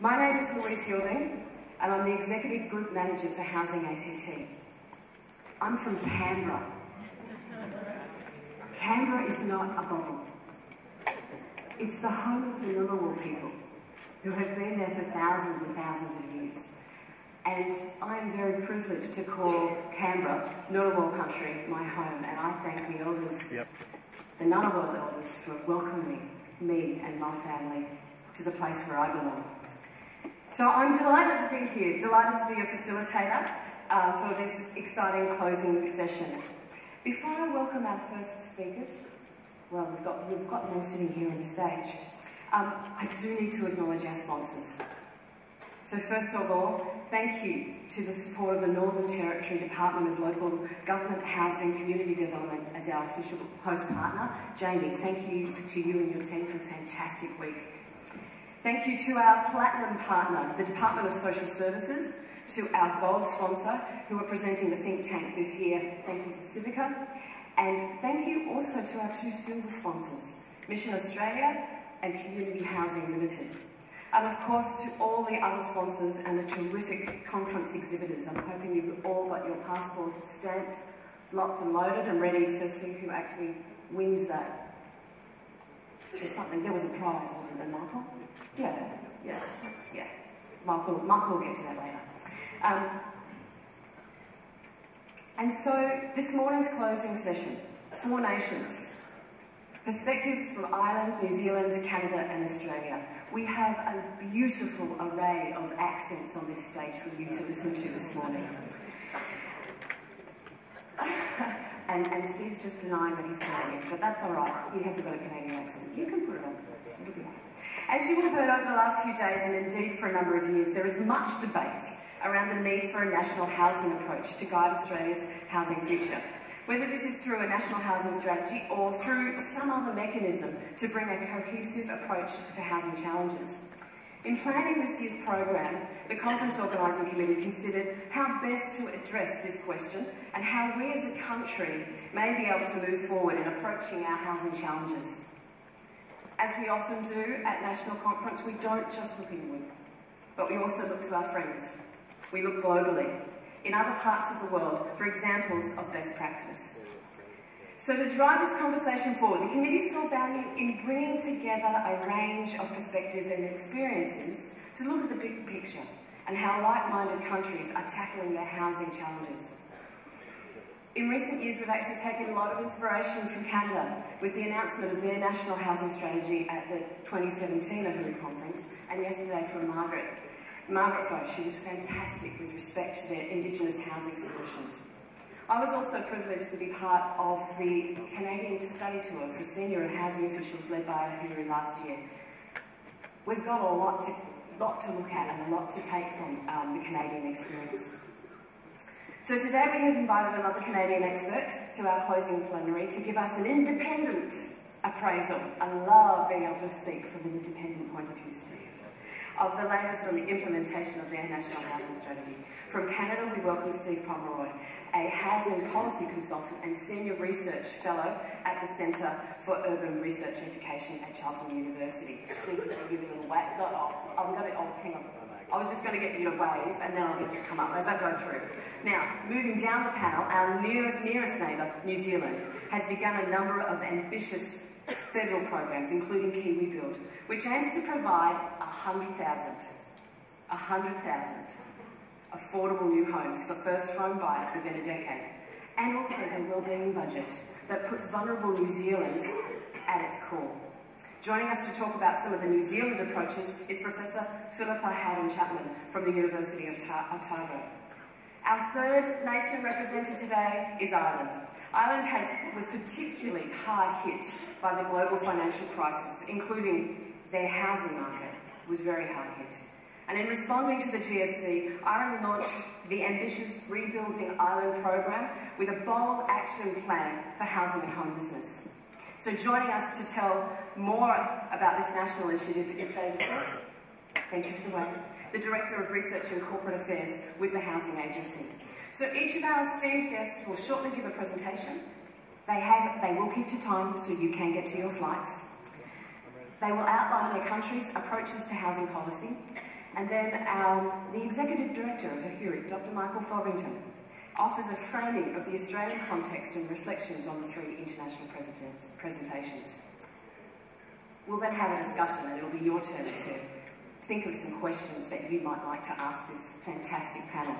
My name is Louise Gilding, and I'm the Executive Group Manager for Housing ACT. I'm from Canberra. Canberra is not a bubble. It's the home of the Ngunnawal people, who have been there for thousands and thousands of years. And I'm very privileged to call Canberra, Ngunnawal country, my home, and I thank the elders, Yep. the Ngunnawal elders, for welcoming me and my family to the place where I belong. So I'm delighted to be here, delighted to be a facilitator uh, for this exciting closing session. Before I welcome our first speakers, well, we've got, we've got all sitting here on the stage, um, I do need to acknowledge our sponsors. So first of all, thank you to the support of the Northern Territory Department of Local Government, Housing Community Development as our official host partner. Jamie, thank you to you and your team for a fantastic week. Thank you to our platinum partner, the Department of Social Services, to our gold sponsor, who are presenting the think tank this year. Thank you to Civica. And thank you also to our two silver sponsors, Mission Australia and Community Housing Limited. And of course to all the other sponsors and the terrific conference exhibitors. I'm hoping you've all got your passports stamped, locked and loaded and ready to see who actually wins that. There's something, there was a prize, wasn't there, Michael? Yeah, yeah, yeah. Michael, Michael will get to that later. Um, and so this morning's closing session, Four Nations, Perspectives from Ireland, New Zealand, Canada and Australia. We have a beautiful array of accents on this stage for you to listen to this morning. and, and Steve's just denying that he's Canadian, but that's all right. He hasn't got a Canadian accent. You can put it on first. It'll be. As you will have heard over the last few days, and indeed for a number of years, there is much debate around the need for a national housing approach to guide Australia's housing future. Whether this is through a national housing strategy or through some other mechanism to bring a cohesive approach to housing challenges. In planning this year's program, the Conference Organising Committee considered how best to address this question and how we as a country may be able to move forward in approaching our housing challenges. As we often do at National Conference, we don't just look inward, but we also look to our friends. We look globally, in other parts of the world, for examples of best practice. So to drive this conversation forward, the committee saw value in bringing together a range of perspectives and experiences to look at the big picture and how like-minded countries are tackling their housing challenges. In recent years, we've actually taken a lot of inspiration from Canada with the announcement of their national housing strategy at the 2017 AHURI conference, and yesterday from Margaret. Margaret Foch, she was fantastic with respect to their Indigenous housing solutions. I was also privileged to be part of the Canadian study tour for senior housing officials led by AHURI last year. We've got a lot to, lot to look at and a lot to take from um, the Canadian experience. So today we have invited another Canadian expert to our closing plenary to give us an independent appraisal. I love being able to speak from an independent point of view, Steve, of the latest on the implementation of their national housing strategy. From Canada, we welcome Steve Pomeroy, a housing policy consultant and senior research fellow at the Centre for Urban Research Education at Carleton University. Steve, going to give you a little wave. No, oh, I'm going to, oh, hang on. I was just going to get you to wave and then I'll get you to come up as I go through. Now, moving down the panel, our nearest, nearest neighbour, New Zealand, has begun a number of ambitious federal programs, including Kiwi Build, which aims to provide 100,000, 100,000 affordable new homes for first home buyers within a decade, and also a wellbeing budget that puts vulnerable New Zealanders at its core. Joining us to talk about some of the New Zealand approaches is Professor Philippa Howden Chapman from the University of Otago. Our third nation represented today is Ireland. Ireland has, was particularly hard hit by the global financial crisis, including their housing market was very hard hit. And in responding to the GFC, Ireland launched the ambitious Rebuilding Ireland program with a bold action plan for housing and homelessness. So joining us to tell more about this national initiative is David. Thank you for the wave. The Director of Research and Corporate Affairs with the Housing Agency. So each of our esteemed guests will shortly give a presentation. They, have, they will keep to time so you can get to your flights. They will outline their country's approaches to housing policy And then the Executive Director of AHURI, Dr Michael Fotheringham, offers a framing of the Australian context and reflections on the three international presentations. We'll then have a discussion and it'll be your turn to think of some questions that you might like to ask this fantastic panel.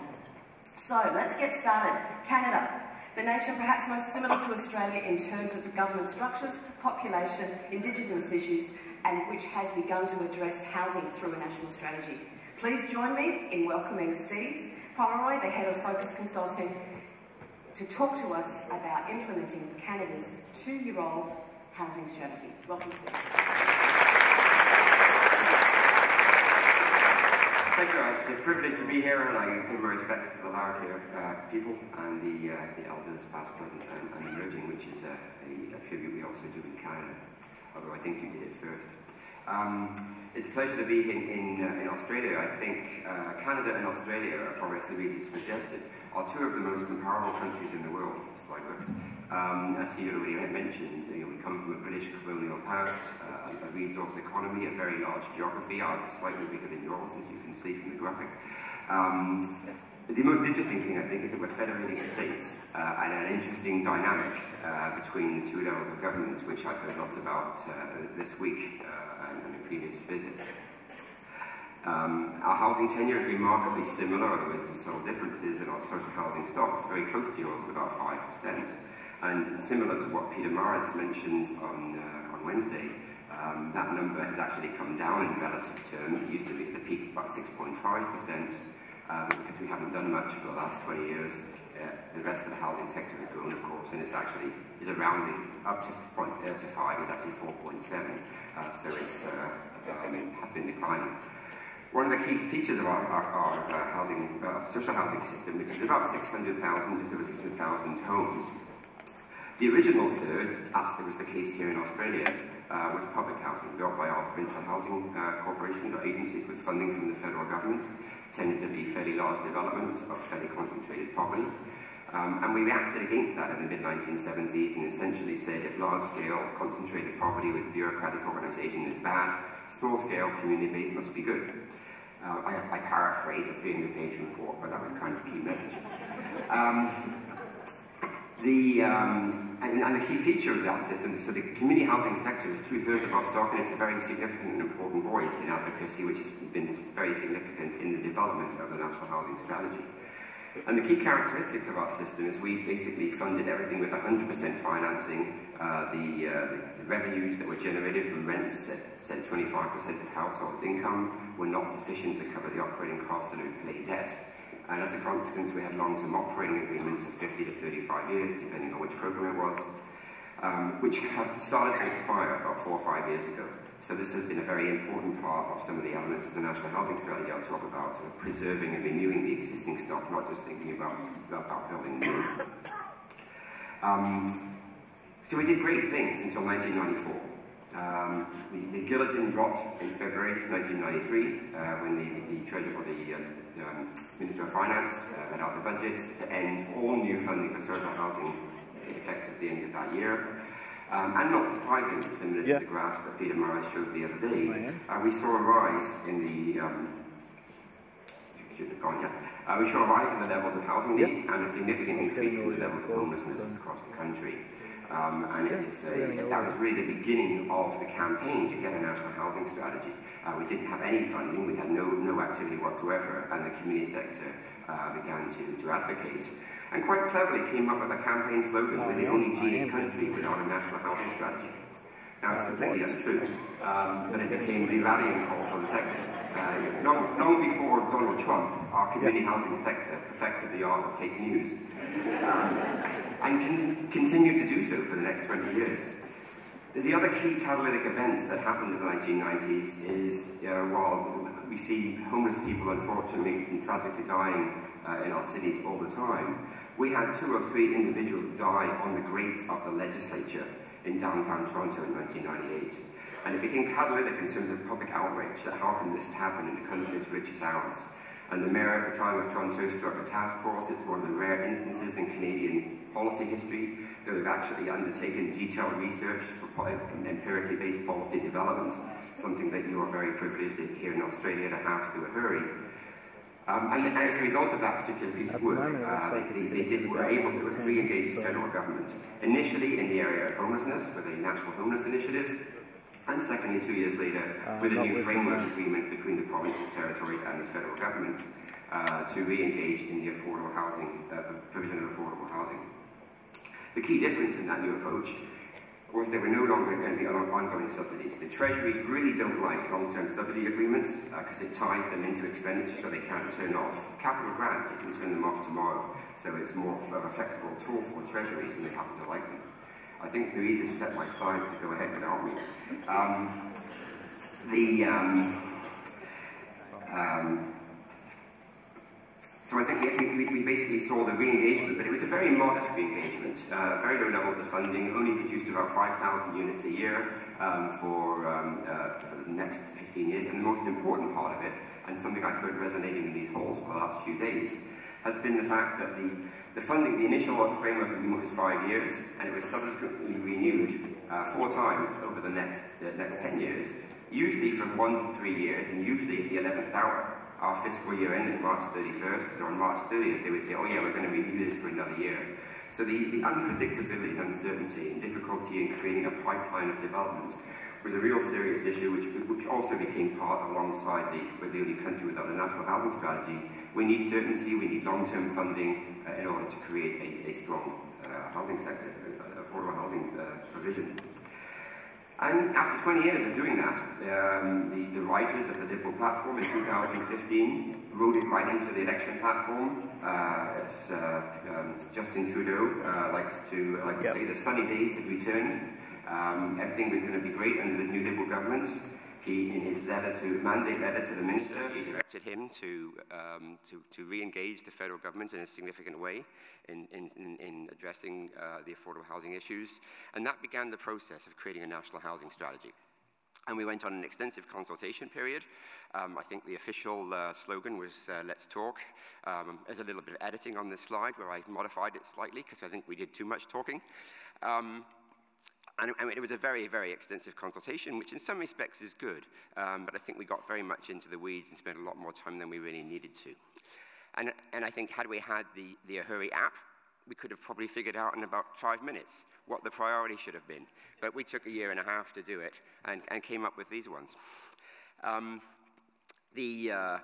So let's get started. Canada, the nation perhaps most similar to Australia in terms of government structures, population, Indigenous issues, and which has begun to address housing through a national strategy. Please join me in welcoming Steve Pomeroy, the head of Focus Consulting, to talk to us about implementing Canada's two-year-old housing strategy. Welcome, Steve. Thank you. It's a privilege to be here, and I pay my respects to the Larrakia uh, people and the, uh, the elders, past, present, and, emerging, which is a, a, a, tribute we also do in Canada, although I think you did it first. Um, it's a pleasure to be in, in, uh, in Australia. I think uh, Canada and Australia, are probably as Louise suggested, are two of the most comparable countries in the world, slide works. Um, as you already mentioned, you know, we come from a British colonial past, uh, a resource economy, a very large geography. Ours is slightly bigger than yours, as you can see from the graphic. Um, the most interesting thing, I think, is that we're federating states uh, and an interesting dynamic uh, between the two levels of government, which I've heard lots about uh, this week uh, previous visits. Um, our housing tenure is remarkably similar, although there's some subtle differences in our social housing stocks, very close to yours about 5%. And similar to what Peter Morris mentions on, uh, on Wednesday, um, that number has actually come down in relative terms. It used to be at the peak of about 6.5%, um, because we haven't done much for the last 20 years. The rest of the housing sector has grown, of course, and it's actually is around up to point uh, to five is actually 4.7. Uh, so it's um, has been declining. One of the key features of our, our, our uh, housing, uh, social housing system, which is about 600,000, just over 600,000 homes, the original third, as there was the case here in Australia, uh, was public housing built by our provincial housing uh, corporations or agencies with funding from the federal government, tended to be fairly large developments of fairly concentrated property. Um, and we reacted against that in the mid-1970s and essentially said if large-scale concentrated property with bureaucratic organisation is bad, small-scale community-based must be good. Uh, I, I paraphrase a 300-page report, but that was kind of the key message. Um, the, um, and, and, the key feature of that system, so the community housing sector is two-thirds of our stock, and it's a very significant and important voice in advocacy, which has been very significant in the development of the National Housing Strategy. And the key characteristics of our system is we basically funded everything with 100% financing. Uh, the, uh, the, revenues that were generated from rents at, at 25% of households' income were not sufficient to cover the operating costs and repay debt. And as a consequence, we had long-term operating agreements of 50 to 35 years, depending on which program it was, um, which had started to expire about four or five years ago. So this has been a very important part of some of the elements of the National Housing Strategy I'll talk about, sort of preserving and renewing the existing stock, not just thinking about, about building new. Um, so we did great things until 1994. Um, the, the, guillotine dropped in February 1993 uh, when the, the Treasury or the uh, um, Minister of Finance uh, out the budget to end all new funding for social housing effective the end of that year. Um, and not surprisingly, similar yeah. to the graph that Peter Morris showed the other day, uh, we saw a rise in the um, gone, yeah. Uh, we saw a rise in the levels of housing need and a significant increase in the level of homelessness across the country. Um, and it is a, that was really the beginning of the campaign to get a national housing strategy. Uh, we didn't have any funding, we had no, no activity whatsoever, and the community sector uh, began to, to advocate. And quite cleverly came up with a campaign slogan, we're the only G8 country without a national housing strategy. Now it's completely untrue, um, but it became the rallying call for the sector. Uh, long, long, before Donald Trump, our community yeah. housing sector perfected the art of fake news um, and can continue to do so for the next 20 years. The other key catalytic event that happened in the 1990s is uh, while we see homeless people unfortunately and tragically dying uh, in our cities all the time, we had two or three individuals die on the grates of the legislature in downtown Toronto in 1998. And it became catalytic in terms of public outrage that how can this happen in a country as rich as ours? And the mayor at the time of Toronto struck a task force. It's one of the rare instances in Canadian policy history that have actually undertaken detailed research for empirically based policy development something that you are very privileged here in Australia to have through AHURI. Um, and, and, as a result of that particular piece of work, uh, they, they, did, were able to re-engage the federal government, initially in the area of homelessness with a national homeless initiative, and secondly, two years later, uh, with a new framework agreement between the provinces, territories and the federal government uh, to re-engage in the affordable housing, uh, provision of affordable housing. The key difference in that new approach was there were no longer going to be ongoing subsidies. The treasuries really don't like long-term subsidy agreements because uh, it ties them into expenditure so they can't turn off. Capital grants, you can turn them off tomorrow. So it's more of a flexible tool for treasuries and they happen to like them. I think Louise has set my slides to go ahead without me. Um, the um, um, so I think we, we, basically saw the re-engagement, but it was a very modest re-engagement, uh, very low levels of funding, only produced about 5,000 units a year um, for, um, uh, for the next 15 years. And the most important part of it, and something I've heard resonating in these halls for the last few days, has been the fact that the, the funding, the initial framework agreement was five years, and it was subsequently renewed uh, four times over the next, the next 10 years, usually from one to three years, and usually at the 11th hour our fiscal year end is March 31st, and on March 30th they would say, oh yeah, we're going to renew this for another year. So the, the unpredictability, uncertainty, and difficulty in creating a pipeline of development was a real serious issue, which, which also became part alongside the, we're the only country without a national housing strategy. We need certainty, we need long-term funding uh, in order to create a, a strong uh, housing sector, uh, affordable housing uh, provision. And after 20 years of doing that, um, the, the, writers of the Liberal platform in 2015 wrote it right into the election platform. Uh, as uh, um, Justin Trudeau uh, likes to like to say, the sunny days had returned. Um, everything was going to be great under this new Liberal government. He, in his letter to mandate letter to the minister, he directed him to um, to, to re-engage the federal government in a significant way in, in, in addressing uh, the affordable housing issues, and that began the process of creating a national housing strategy. And we went on an extensive consultation period. Um, I think the official uh, slogan was uh, Let's Talk. Um, there's a little bit of editing on this slide where I modified it slightly because I think we did too much talking. Um, and, it was a very, very extensive consultation, which in some respects is good. Um, but I think we got very much into the weeds and spent a lot more time than we really needed to. And, and I think had we had the, the AHURI app, we could have probably figured out in about five minutes what the priority should have been. But we took a year and a half to do it and, and came up with these ones. Um, the, uh,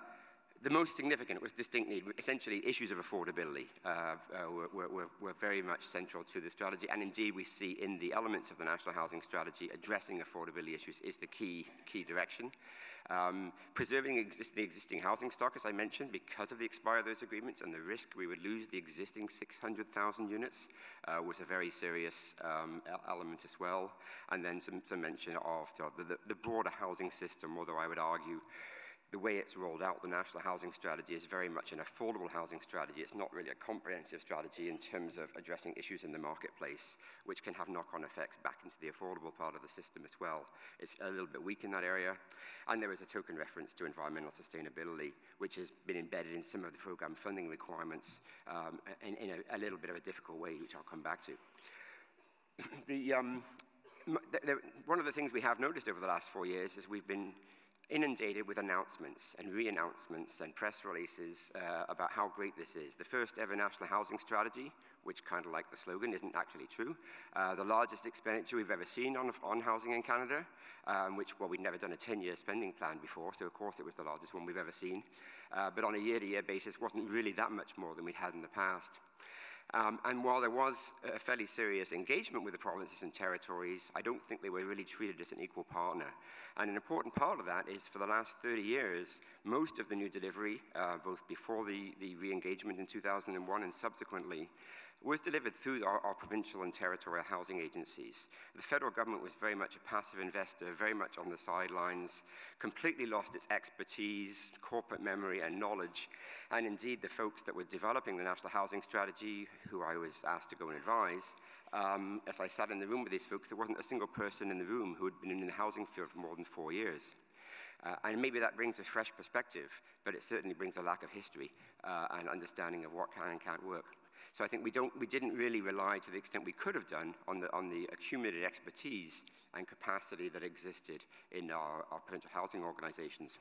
the most significant was distinct need. Essentially, issues of affordability uh, uh, were, were, were, very much central to the strategy, and indeed we see in the elements of the National Housing Strategy addressing affordability issues is the key, key direction. Um, preserving exist the existing housing stock, as I mentioned, because of the expiry of those agreements and the risk we would lose the existing 600,000 units uh, was a very serious um, element as well. And then some, some mention of the, the, the broader housing system, although I would argue the way it's rolled out, the National Housing Strategy is very much an affordable housing strategy. It's not really a comprehensive strategy in terms of addressing issues in the marketplace, which can have knock-on effects back into the affordable part of the system as well. It's a little bit weak in that area. And there is a token reference to environmental sustainability, which has been embedded in some of the program funding requirements um, in, in a, a, little bit of a difficult way, which I'll come back to. the, um, the, the, one of the things we have noticed over the last four years is we've been inundated with announcements and re-announcements and press releases uh, about how great this is. The first ever national housing strategy, which kind of like the slogan isn't actually true. Uh, the largest expenditure we've ever seen on, on housing in Canada, um, which, well, we'd never done a 10-year spending plan before, so of course it was the largest one we've ever seen. Uh, but on a year-to-year -year basis, wasn't really that much more than we'd had in the past. Um, and while there was a fairly serious engagement with the provinces and territories, I don't think they were really treated as an equal partner. And an important part of that is for the last 30 years, most of the new delivery, uh, both before the, the re-engagement in 2001 and subsequently, was delivered through our, our, provincial and territorial housing agencies. The federal government was very much a passive investor, very much on the sidelines, completely lost its expertise, corporate memory, and knowledge. And indeed, the folks that were developing the national housing strategy, who I was asked to go and advise, um, as I sat in the room with these folks, there wasn't a single person in the room who had been in the housing field for more than four years. Uh, and maybe that brings a fresh perspective, but it certainly brings a lack of history uh, and understanding of what can and can't work. So I think we, don't, we didn't really rely to the extent we could have done on the, on the accumulated expertise and capacity that existed in our, our housing organizations.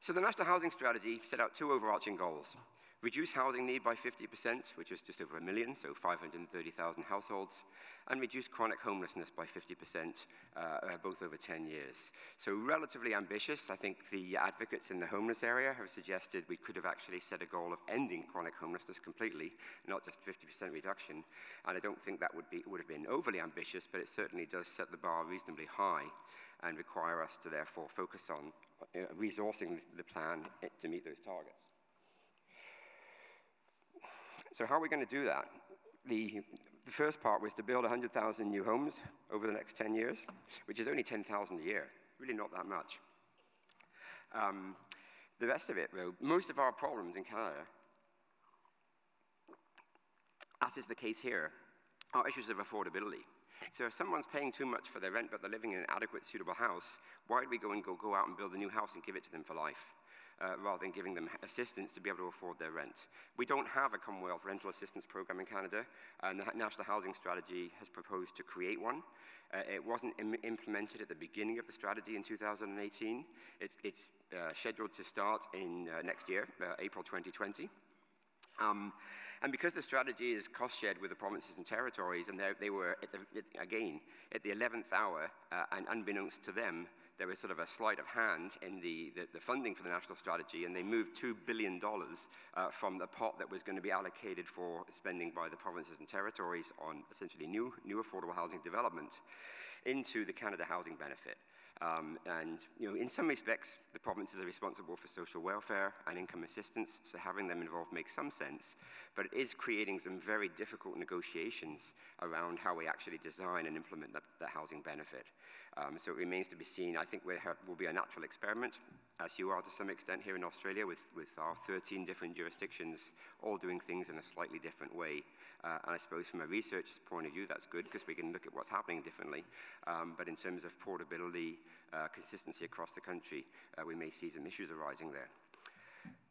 So the National Housing Strategy set out two overarching goals. Reduce housing need by 50%, which is just over a million, so 530,000 households, and reduce chronic homelessness by 50%, uh, uh, both over 10 years. So relatively ambitious. I think the advocates in the homeless area have suggested we could have actually set a goal of ending chronic homelessness completely, not just 50% reduction. And I don't think that would, be, would have been overly ambitious, but it certainly does set the bar reasonably high and require us to therefore focus on uh, resourcing the plan to meet those targets. So how are we going to do that? The, the first part was to build 100,000 new homes over the next 10 years, which is only 10,000 a year, really not that much. Um, the rest of it, though, most of our problems in Canada, as is the case here, are issues of affordability. So if someone's paying too much for their rent but they're living in an adequate, suitable house, why do we go and go, go out and build a new house and give it to them for life? Uh, rather than giving them assistance to be able to afford their rent. We don't have a Commonwealth rental assistance program in Canada, and the National Housing Strategy has proposed to create one. Uh, it wasn't Im implemented at the beginning of the strategy in 2018. It's, it's uh, scheduled to start in uh, next year, uh, April 2020. Um, and because the strategy is cost shared with the provinces and territories, and they were, at the, again, at the 11th hour, uh, and unbeknownst to them, there was sort of a sleight of hand in the, the, the funding for the national strategy, and they moved $2 billion uh, from the pot that was going to be allocated for spending by the provinces and territories on essentially new, new affordable housing development into the Canada Housing Benefit. Um, and you know, in some respects, the provinces are responsible for social welfare and income assistance, so having them involved makes some sense. But it is creating some very difficult negotiations around how we actually design and implement that housing benefit. Um, so it remains to be seen. I think we will be a natural experiment, as you are to some extent here in Australia, with, with our 13 different jurisdictions all doing things in a slightly different way. Uh, and I suppose from a researcher's point of view, that's good because we can look at what's happening differently. Um, but in terms of portability, uh, consistency across the country, uh, we may see some issues arising there.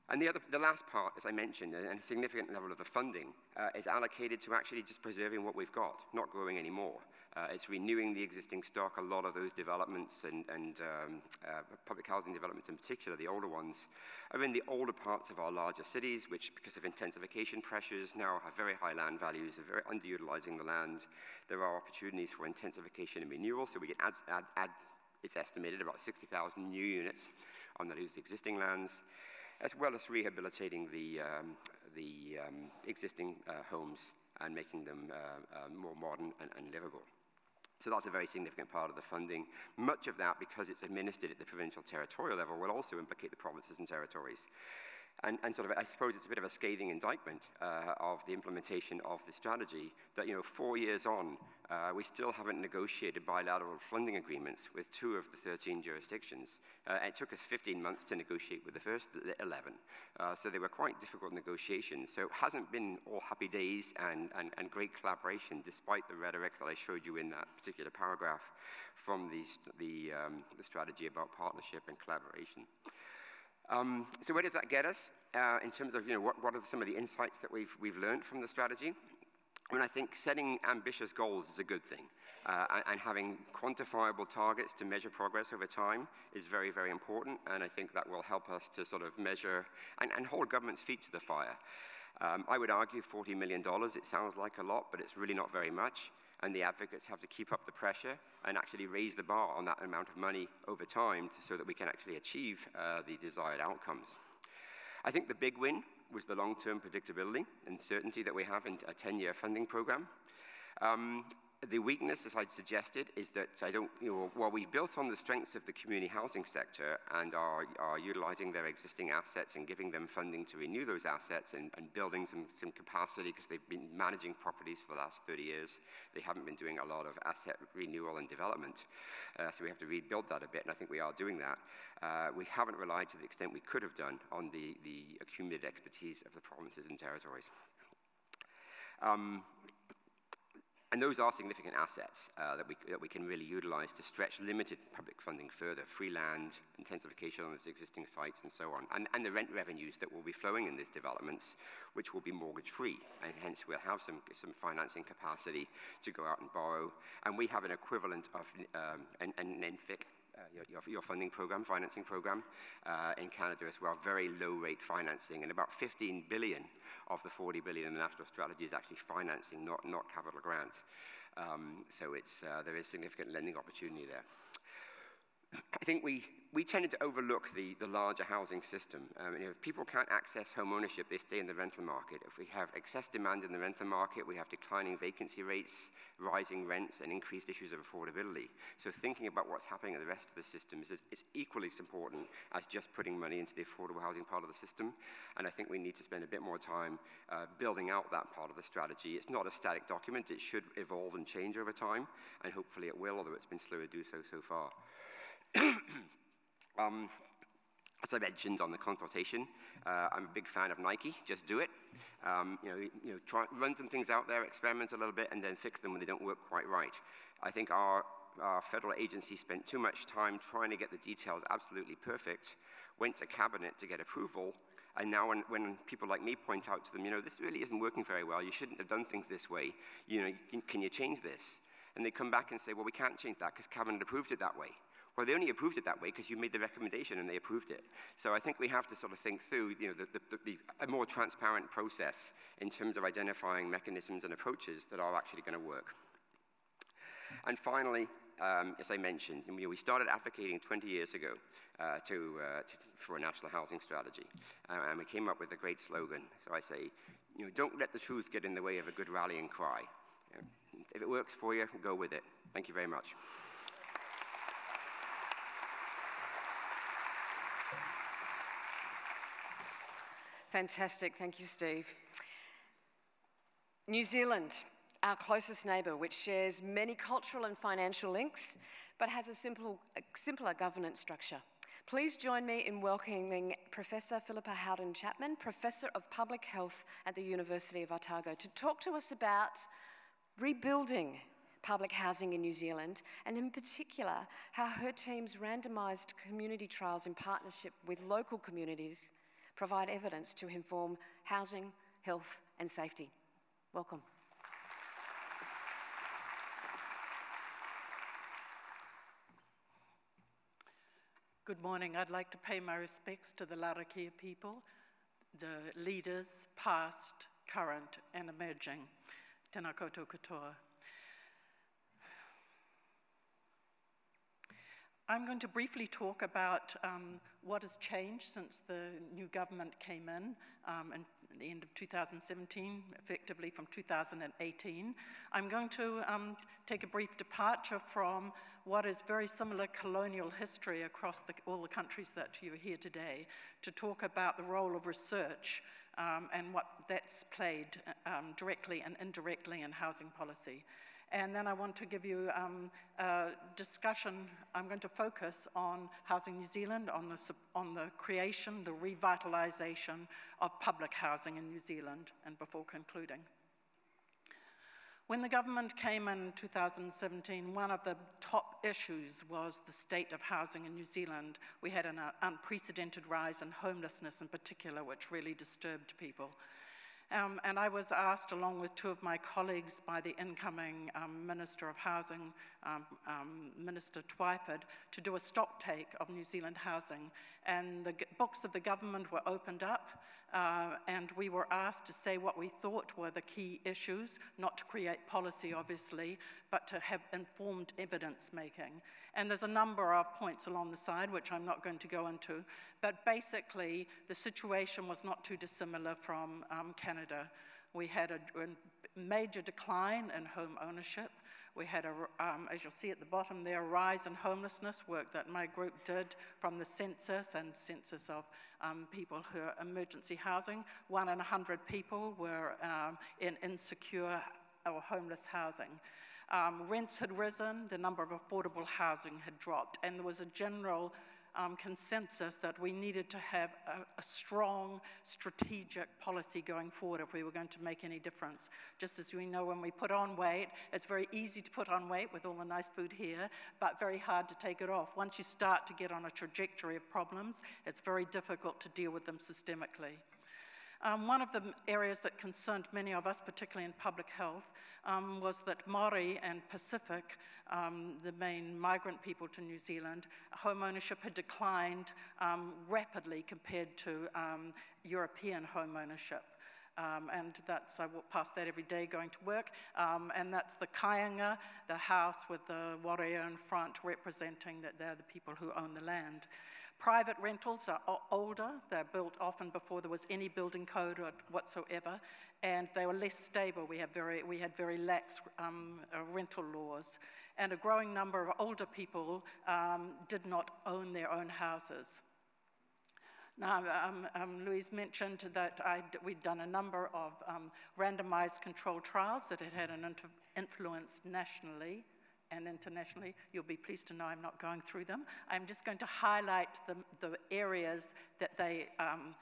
And the, other, the last part, as I mentioned, and a significant level of the funding, uh, is allocated to actually just preserving what we've got, not growing anymore. Uh, it's renewing the existing stock. A lot of those developments and, and um, uh, public housing developments in particular, the older ones, are in the older parts of our larger cities, which, because of intensification pressures, now have very high land values, are very underutilizing the land. There are opportunities for intensification and renewal, so we can add, add, add it's estimated about 60,000 new units on those existing lands as well as rehabilitating the, um, the um, existing uh, homes and making them uh, uh, more modern and, and livable. So that's a very significant part of the funding. Much of that, because it's administered at the provincial territorial level, will also implicate the provinces and territories. And, and, sort of, I suppose it's a bit of a scathing indictment uh, of the implementation of the strategy that, you know, four years on, uh, we still haven't negotiated bilateral funding agreements with two of the 13 jurisdictions. Uh, it took us 15 months to negotiate with the first 11. Uh, so they were quite difficult negotiations. So it hasn't been all happy days and, and, and great collaboration, despite the rhetoric that I showed you in that particular paragraph from the, the, um, the strategy about partnership and collaboration. Um, so where does that get us uh, in terms of, you know, what, what, are some of the insights that we've, we've learned from the strategy? I mean, I think setting ambitious goals is a good thing, uh, and having quantifiable targets to measure progress over time is very, very important, and I think that will help us to sort of measure and, and hold government's feet to the fire. Um, I would argue $40 million, it sounds like a lot, but it's really not very much and the advocates have to keep up the pressure and actually raise the bar on that amount of money over time to, so that we can actually achieve uh, the desired outcomes. I think the big win was the long-term predictability and certainty that we have in a 10-year funding program. Um, the weakness, as I'd suggested, is that I don't, you know, while we've built on the strengths of the community housing sector and are, are utilizing their existing assets and giving them funding to renew those assets and, and building some, some capacity because they've been managing properties for the last 30 years, they haven't been doing a lot of asset renewal and development. Uh, so we have to rebuild that a bit, and I think we are doing that. Uh, we haven't relied to the extent we could have done on the, the accumulated expertise of the provinces and territories. Um, And those are significant assets uh, that, we, that we can really utilize to stretch limited public funding further, free land, intensification on its existing sites, and so on. And, and the rent revenues that will be flowing in these developments, which will be mortgage-free, and hence we'll have some, some financing capacity to go out and borrow. And we have an equivalent of um, an, an NFIC, your, your, funding program, financing program uh, in Canada as well, very low rate financing, and about 15 billion of the 40 billion in the national strategy is actually financing, not, not capital grant. Um, so it's, uh, there is significant lending opportunity there. I think we, we tended to overlook the, the larger housing system. Um, if people can't access home ownership, they stay in the rental market. If we have excess demand in the rental market, we have declining vacancy rates, rising rents, and increased issues of affordability. So thinking about what's happening in the rest of the system is, is equally as important as just putting money into the affordable housing part of the system. And I think we need to spend a bit more time uh, building out that part of the strategy. It's not a static document. It should evolve and change over time, and hopefully it will, although it's been slow to do so so far. um, as I mentioned on the consultation, uh, I'm a big fan of Nike. Just do it. Um, you know, you know try, run some things out there, experiment a little bit, and then fix them when they don't work quite right. I think our, our federal agency spent too much time trying to get the details absolutely perfect, went to cabinet to get approval, and now when, when, people like me point out to them, you know, this really isn't working very well, you shouldn't have done things this way, you know, can, can you change this? And they come back and say, well, we can't change that because cabinet approved it that way. Well, they only approved it that way because you made the recommendation and they approved it. So I think we have to sort of think through you know, the, the, the, a more transparent process in terms of identifying mechanisms and approaches that are actually going to work. And finally, um, as I mentioned, we started advocating 20 years ago uh, to, uh, to, for a national housing strategy. Uh, and we came up with a great slogan. So I say, you know, don't let the truth get in the way of a good rallying cry. You know, if it works for you, go with it. Thank you very much. Fantastic. Thank you, Steve. New Zealand, our closest neighbour, which shares many cultural and financial links, but has a, simple, a simpler governance structure. Please join me in welcoming Professor Philippa Howden Chapman, Professor of Public Health at the University of Otago, to talk to us about rebuilding public housing in New Zealand, and in particular, how her team's randomised community trials in partnership with local communities provide evidence to inform housing, health, and safety. Welcome. Good morning. I'd like to pay my respects to the Larrakia people, the leaders, past, current, and emerging. Tēnā koutou katoa. I'm going to briefly talk about um, what has changed since the new government came in um, the end of 2017, effectively from 2018. I'm going to um, take a brief departure from what is very similar colonial history across the, all the countries that you are here today to talk about the role of research um, and what that's played um, directly and indirectly in housing policy. And then I want to give you um, a discussion. I'm going to focus on Housing New Zealand, on the, on the creation, the revitalisation of public housing in New Zealand, and before concluding. When the government came in 2017, one of the top issues was the state of housing in New Zealand. We had an uh, unprecedented rise in homelessness in particular, which really disturbed people. Um, and I was asked, along with two of my colleagues, by the incoming um, Minister of Housing, um, um Minister Twyford, to do a stock take of New Zealand housing. And the books of the government were opened up, uh, and we were asked to say what we thought were the key issues, not to create policy, obviously, but to have informed evidence making. And there's a number of points along the side, which I'm not going to go into, but basically, the situation was not too dissimilar from um, Canada we had a major decline in home ownership. We had, a, um, as you'll see at the bottom there, a rise in homelessness, work that my group did from the census and census of um, people who are emergency housing. One in 100 people were um, in insecure or homeless housing. Um, rents had risen, the number of affordable housing had dropped, and there was a general um, consensus that we needed to have a, a, strong strategic policy going forward if we were going to make any difference. Just as we know when we put on weight, it's very easy to put on weight with all the nice food here, but very hard to take it off. Once you start to get on a trajectory of problems, it's very difficult to deal with them systemically. Um, one of the areas that concerned many of us, particularly in public health, um, was that Maori and Pacific, um, the main migrant people to New Zealand, home ownership had declined um, rapidly compared to um, European home ownership. Um, and that's, I walk past that every day going to work. Um, and that's the kaianga, the house with the warrior in front representing that they're the people who own the land. Private rentals are older. They're built often before there was any building code whatsoever, and they were less stable. We had very, we had very lax um, uh, rental laws. And a growing number of older people um, did not own their own houses. Now, um, um, Louise mentioned that I'd, we'd done a number of um, randomized controlled trials that had had an influence nationally and internationally. You'll be pleased to know I'm not going through them. I'm just going to highlight the, the areas that they, um,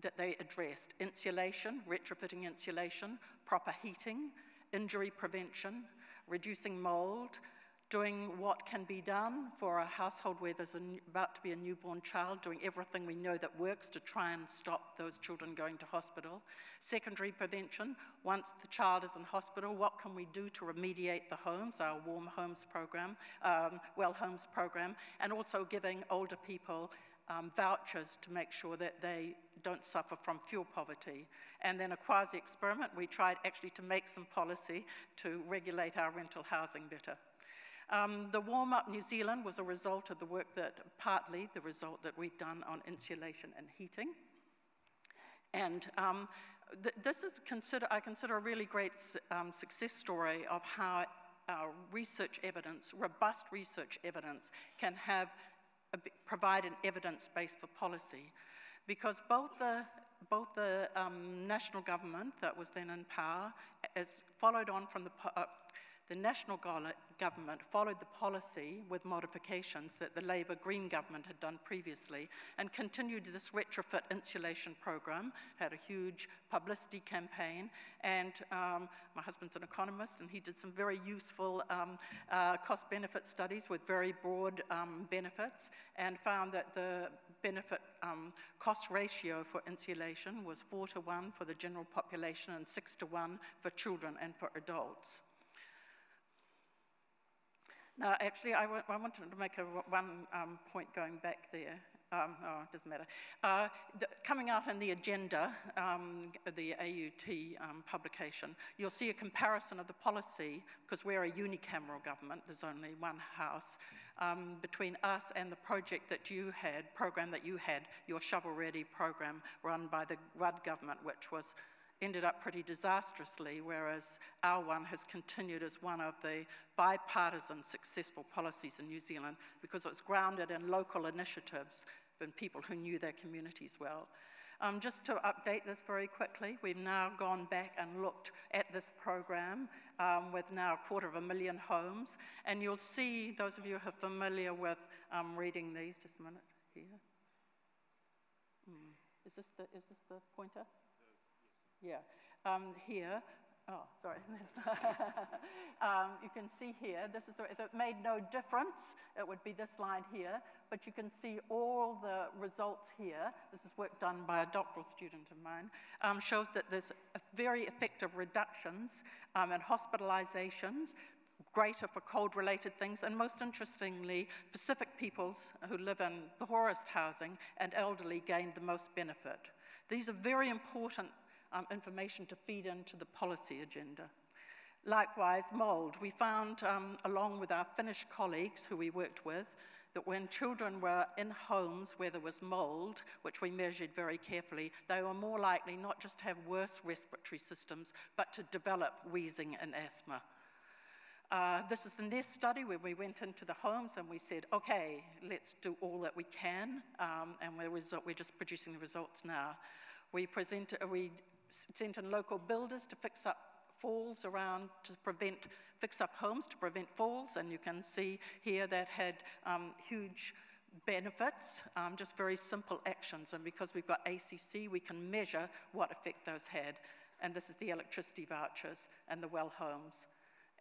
that they addressed. Insulation, retrofitting insulation, proper heating, injury prevention, reducing mold, doing what can be done for a household where there's about to be a newborn child, doing everything we know that works to try and stop those children going to hospital. Secondary prevention, once the child is in hospital, what can we do to remediate the homes, our warm homes program, um, well homes program, and also giving older people um, vouchers to make sure that they don't suffer from fuel poverty. And then a quasi experiment, we tried actually to make some policy to regulate our rental housing better. Um, the Warm Up New Zealand was a result of the work that, partly the result that we'd done on insulation and heating. And um, th this is consider, I consider a really great um, success story of how research evidence, robust research evidence, can have provide an evidence base for policy. Because both the, both the um, national government that was then in power, as followed on from the, uh, the national government followed the policy with modifications that the Labour Green government had done previously and continued this retrofit insulation program, had a huge publicity campaign, and um, my husband's an economist and he did some very useful um, uh, cost benefit studies with very broad um, benefits and found that the benefit um, cost ratio for insulation was four to one for the general population and six to one for children and for adults. Now, actually, I, wanted to make a, one um, point going back there. Um, oh, it doesn't matter. Uh, the, coming out in the agenda, um, the AUT um, publication, you'll see a comparison of the policy, because we're a unicameral government, there's only one house, um, between us and the project that you had, program that you had, your shovel ready program run by the Rudd government, which was ended up pretty disastrously, whereas our one has continued as one of the bipartisan successful policies in New Zealand because it's grounded in local initiatives and people who knew their communities well. Um, just to update this very quickly, we've now gone back and looked at this program um, with now a quarter of a million homes, and you'll see, those of you who are familiar with um, reading these, just a minute here. Hmm. Is, this the, is this the pointer? Yeah. Um, here, oh, sorry. um, you can see here, this is the, if it made no difference, it would be this line here, but you can see all the results here. This is work done by a doctoral student of mine, um, shows that there's very effective reductions um, in hospitalizations, greater for cold-related things, and most interestingly, Pacific peoples who live in the poorest housing and elderly gained the most benefit. These are very important um, information to feed into the policy agenda. Likewise, mold. We found, um, along with our Finnish colleagues who we worked with, that when children were in homes where there was mold, which we measured very carefully, they were more likely not just to have worse respiratory systems, but to develop wheezing and asthma. Uh, this is the NEST study where we went into the homes and we said, okay, let's do all that we can, um, and we're, we're, just producing the results now. We, present, we sent in local builders to fix up falls around to prevent, fix up homes to prevent falls, and you can see here that had um, huge benefits, um, just very simple actions. And because we've got ACC, we can measure what effect those had. And this is the electricity vouchers and the well homes.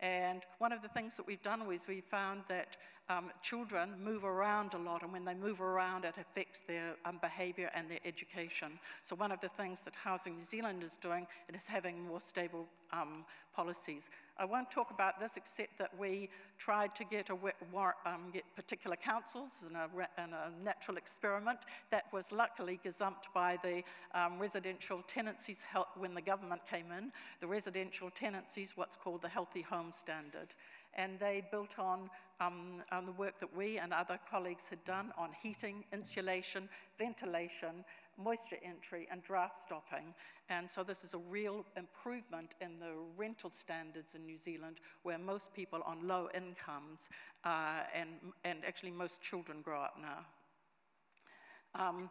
And one of the things that we've done is we found that um, children move around a lot, and when they move around, it affects their um, behaviour and their education. So one of the things that Housing New Zealand is doing is having more stable um, policies. I won't talk about this except that we tried to get, a, um, get particular councils in a, in a, natural experiment that was luckily gazumped by the um, residential tenancies when the government came in. The residential tenancies, what's called the Healthy Home Standard. And they built on, um, on the work that we and other colleagues had done on heating, insulation, ventilation, moisture entry and draft stopping. And so this is a real improvement in the rental standards in New Zealand where most people on low incomes uh, and, and actually most children grow up now. Um,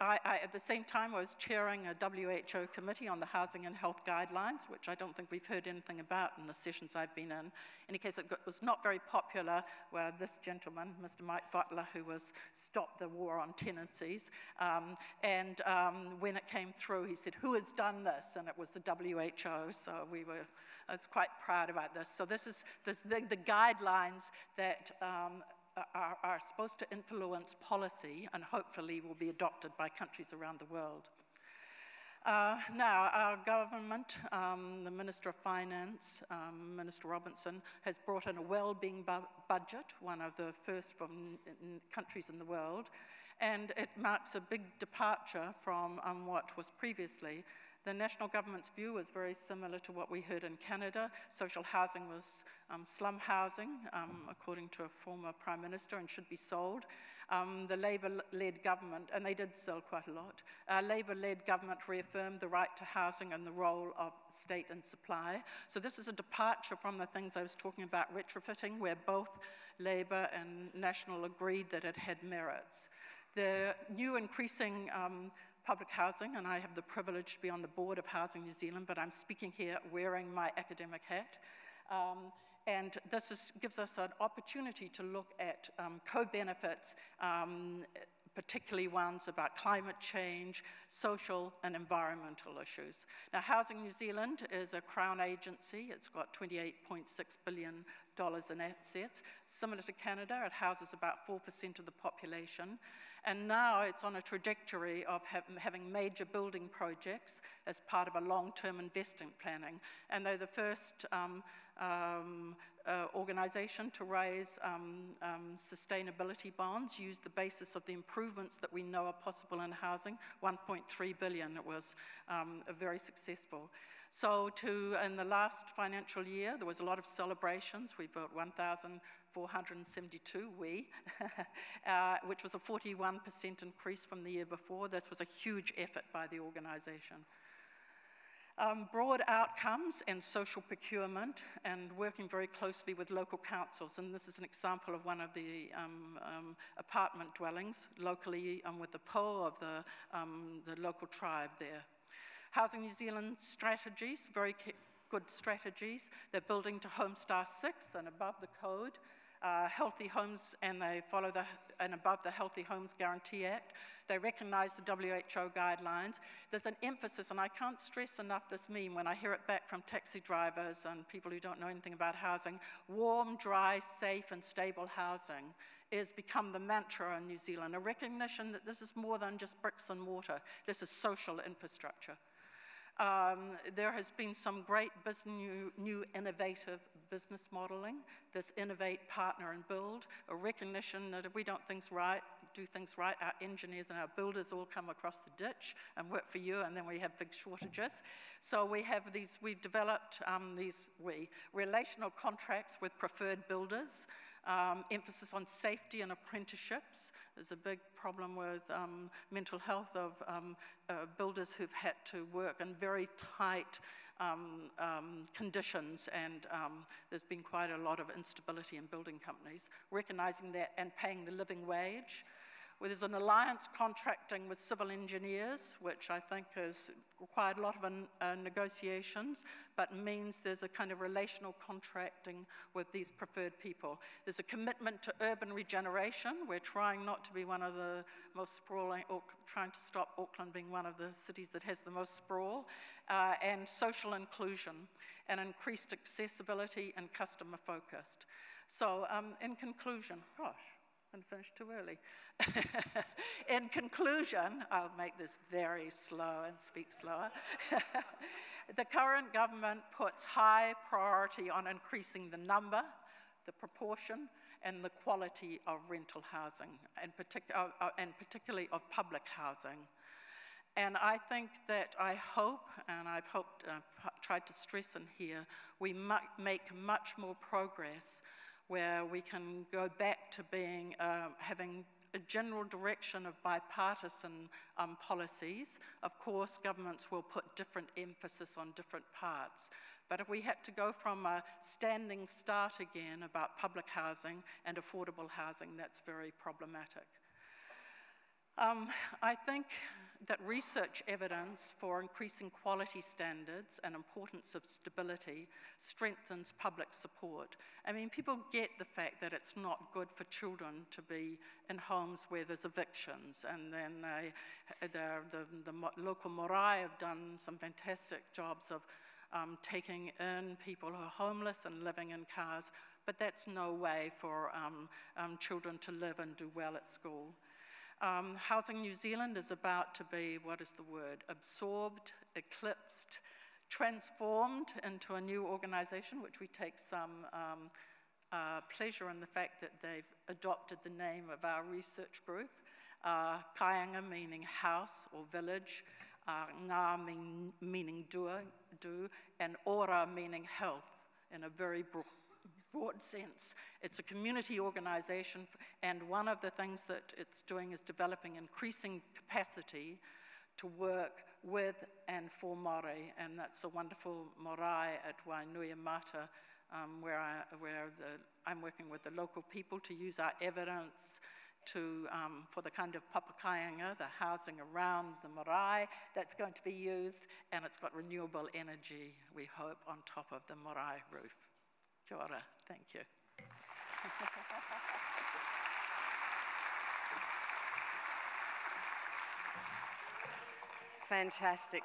I, I, at the same time, I was chairing a WHO committee on the housing and health guidelines, which I don't think we've heard anything about in the sessions I've been in. In any case, it was not very popular where this gentleman, Mr. Mike Butler, who was stopped the war on tenancies, um, and um, when it came through, he said, who has done this? And it was the WHO, so we were, I was quite proud about this. So this is the, the guidelines that um, are, are supposed to influence policy and hopefully will be adopted by countries around the world. Uh, now, our government, um, the Minister of Finance, um, Minister Robertson, has brought in a well-being bu budget, one of the first from countries in the world, and it marks a big departure from um, what was previously. The national government's view was very similar to what we heard in Canada. Social housing was um, slum housing, um, according to a former prime minister, and should be sold. Um, the Labour-led government, and they did sell quite a lot, uh, Labour-led government reaffirmed the right to housing and the role of state and supply. So this is a departure from the things I was talking about retrofitting, where both Labour and National agreed that it had merits. The new increasing um, public housing, and I have the privilege to be on the board of Housing New Zealand, but I'm speaking here wearing my academic hat. Um, and this is, gives us an opportunity to look at um, co-benefits, um, particularly ones about climate change, social and environmental issues. Now, Housing New Zealand is a Crown agency. It's got $28.6 billion in assets. Similar to Canada, it houses about 4% of the population. And now it's on a trajectory of ha having major building projects as part of a long-term investment planning. And they're the first um, um, uh, organization to raise um, um, sustainability bonds, used the basis of the improvements that we know are possible in housing, 1.3 billion. It was um, very successful. So to, in the last financial year, there was a lot of celebrations. We built 1,472, we, uh, which was a 41% increase from the year before. This was a huge effort by the organization. Um, broad outcomes and social procurement and working very closely with local councils. And this is an example of one of the um, um, apartment dwellings locally um, with the po of the, um, the local tribe there. Housing New Zealand strategies, very good strategies. They're building to Homestar 6 and above the code. Uh, healthy homes, and they follow the, and above the Healthy Homes Guarantee Act. They recognize the WHO guidelines. There's an emphasis, and I can't stress enough this meme when I hear it back from taxi drivers and people who don't know anything about housing. Warm, dry, safe, and stable housing is become the mantra in New Zealand, a recognition that this is more than just bricks and mortar. This is social infrastructure. Um, there has been some great new, new, innovative business modeling, this innovate, partner, and build, a recognition that if we don't things right, do things right, our engineers and our builders all come across the ditch and work for you, and then we have big shortages. So we have these, we've developed um, these we, relational contracts with preferred builders, um, emphasis on safety and apprenticeships. There's a big problem with um, mental health of um, uh, builders who've had to work in very tight um, um, conditions, and um, there's been quite a lot of instability in building companies. Recognizing that and paying the living wage. Well, there's an alliance contracting with civil engineers, which I think has required a lot of uh, negotiations, but means there's a kind of relational contracting with these preferred people. There's a commitment to urban regeneration. We're trying not to be one of the most sprawling, or trying to stop Auckland being one of the cities that has the most sprawl, uh, and social inclusion, and increased accessibility and customer focused. So, um, in conclusion, gosh, and finish too early. In conclusion, I'll make this very slow and speak slower. the current government puts high priority on increasing the number, the proportion, and the quality of rental housing, and, partic uh, uh, and particularly of public housing. And I think that I hope, and I've hoped, uh, tried to stress in here, we make much more progress where we can go back to being, uh, having a general direction of bipartisan um, policies. Of course, governments will put different emphasis on different parts. But if we had to go from a standing start again about public housing and affordable housing, that's very problematic. Um, I think that research evidence for increasing quality standards and importance of stability strengthens public support. I mean, people get the fact that it's not good for children to be in homes where there's evictions, and then uh, the, the, the, local marae have done some fantastic jobs of um, taking in people who are homeless and living in cars, but that's no way for um, um, children to live and do well at school. Um, Housing New Zealand is about to be, what is the word, absorbed, eclipsed, transformed into a new organization, which we take some um, uh, pleasure in the fact that they've adopted the name of our research group. Uh, Kāinga meaning house or village, uh, Ngā mean, meaning do, do, and Ora meaning health in a very broad sense. It's a community organization, and one of the things that it's doing is developing increasing capacity to work with and for Māori, and that's a wonderful marae at Wainuiomata, um, where, I, where the, I'm working with the local people to use our evidence to, um, for the kind of papakāinga, the housing around the marae that's going to be used, and it's got renewable energy, we hope, on top of the marae roof. Kia ora. Thank you. Fantastic.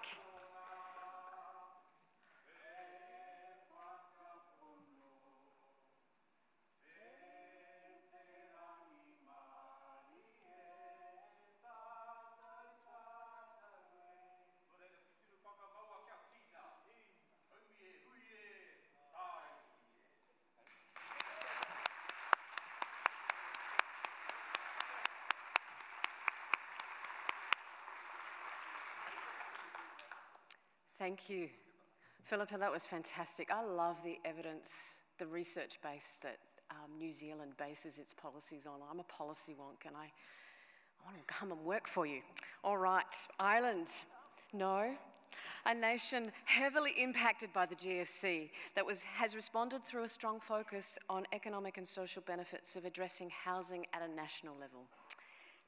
Thank you. Philippa, that was fantastic. I love the evidence, the research base that um, New Zealand bases its policies on. I'm a policy wonk and I, I want to come and work for you. All right, Ireland. No, a nation heavily impacted by the GFC that was, has responded through a strong focus on economic and social benefits of addressing housing at a national level.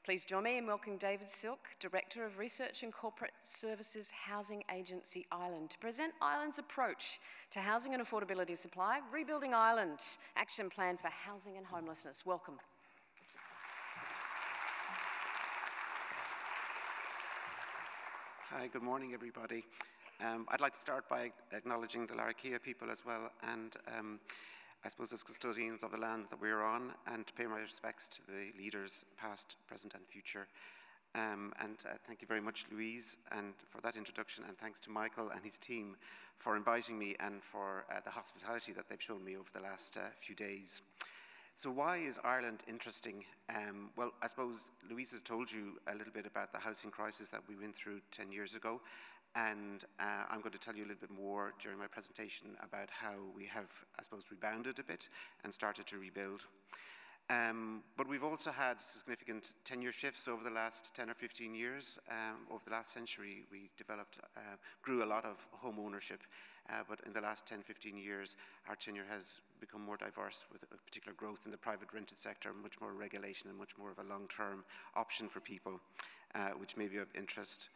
Please join me in welcoming David Silke, Director of Research and Corporate Services Housing Agency Ireland, to present Ireland's approach to housing and affordability supply, Rebuilding Ireland, Action Plan for Housing and Homelessness. Welcome. Hi, good morning, everybody. Um, I'd like to start by acknowledging the Larrakia people as well and um, I suppose, as custodians of the land that we're on, and to pay my respects to the leaders, past, present, and future. Um, and uh, thank you very much, Louise, and for that introduction, and thanks to Michael and his team for inviting me and for uh, the hospitality that they've shown me over the last uh, few days. So why is Ireland interesting? Um, well, I suppose Louise has told you a little bit about the housing crisis that we went through 10 years ago, and uh, I'm going to tell you a little bit more during my presentation about how we have, I suppose, rebounded a bit and started to rebuild. Um, but we've also had significant tenure shifts over the last 10 or 15 years. Um, over the last century, we developed, uh, grew a lot of home ownership, uh, but in the last 10, 15 years, our tenure has become more diverse with a particular growth in the private rented sector, much more regulation and much more of a long-term option for people, uh, which may be of interest.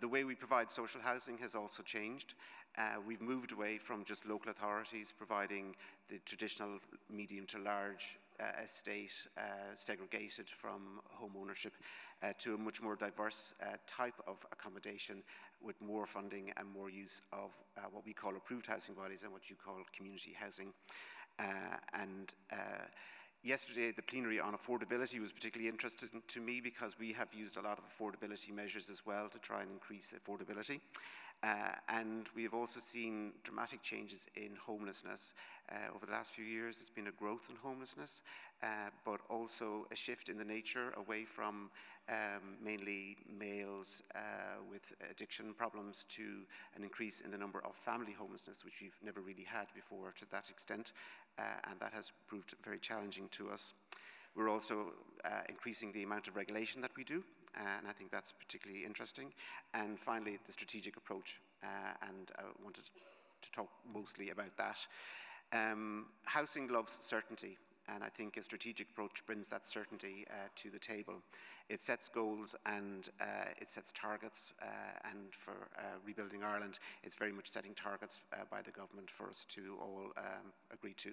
The way we provide social housing has also changed. Uh, we've moved away from just local authorities providing the traditional medium to large uh, estate uh, segregated from home ownership uh, to a much more diverse uh, type of accommodation with more funding and more use of uh, what we call approved housing bodies and what you call community housing. And Yesterday, the plenary on affordability was particularly interesting to me because we have used a lot of affordability measures as well to try and increase affordability. Uh, and we have also seen dramatic changes in homelessness. Uh, over the last few years, there's been a growth in homelessness, uh, but also a shift in the nature away from um, mainly males uh, with addiction problems to an increase in the number of family homelessness, which we've never really had before to that extent, uh, and that has proved very challenging to us. We're also uh, increasing the amount of regulation that we do, and I think that's particularly interesting. And finally, the strategic approach, uh, and I wanted to talk mostly about that. Um, housing loves certainty, and I think a strategic approach brings that certainty uh, to the table. It sets goals and uh, it sets targets, uh, and for uh, Rebuilding Ireland, it's very much setting targets uh, by the government for us to all um, agree to.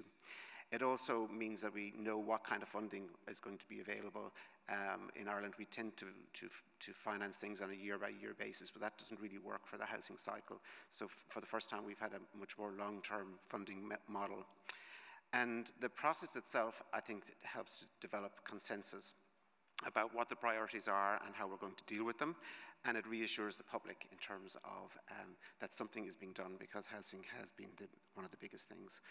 It also means that we know what kind of funding is going to be available. Um, in Ireland, we tend to, to, to finance things on a year-by-year basis, but that doesn't really work for the housing cycle. So for the first time, we've had a much more long-term funding model. And the process itself, I think, helps to develop consensus about what the priorities are and how we're going to deal with them. And it reassures the public in terms of um, that something is being done because housing has been the, one of the biggest things.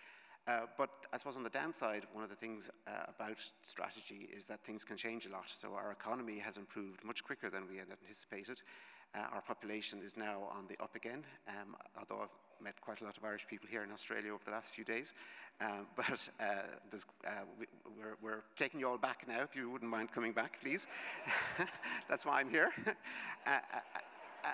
Uh, but I suppose on the downside, one of the things uh, about strategy is that things can change a lot. So our economy has improved much quicker than we had anticipated. Uh, our population is now on the up again, um, although I've met quite a lot of Irish people here in Australia over the last few days. Um, but uh, uh, we, are we're taking you all back now, if you wouldn't mind coming back, please. That's why I'm here. Uh,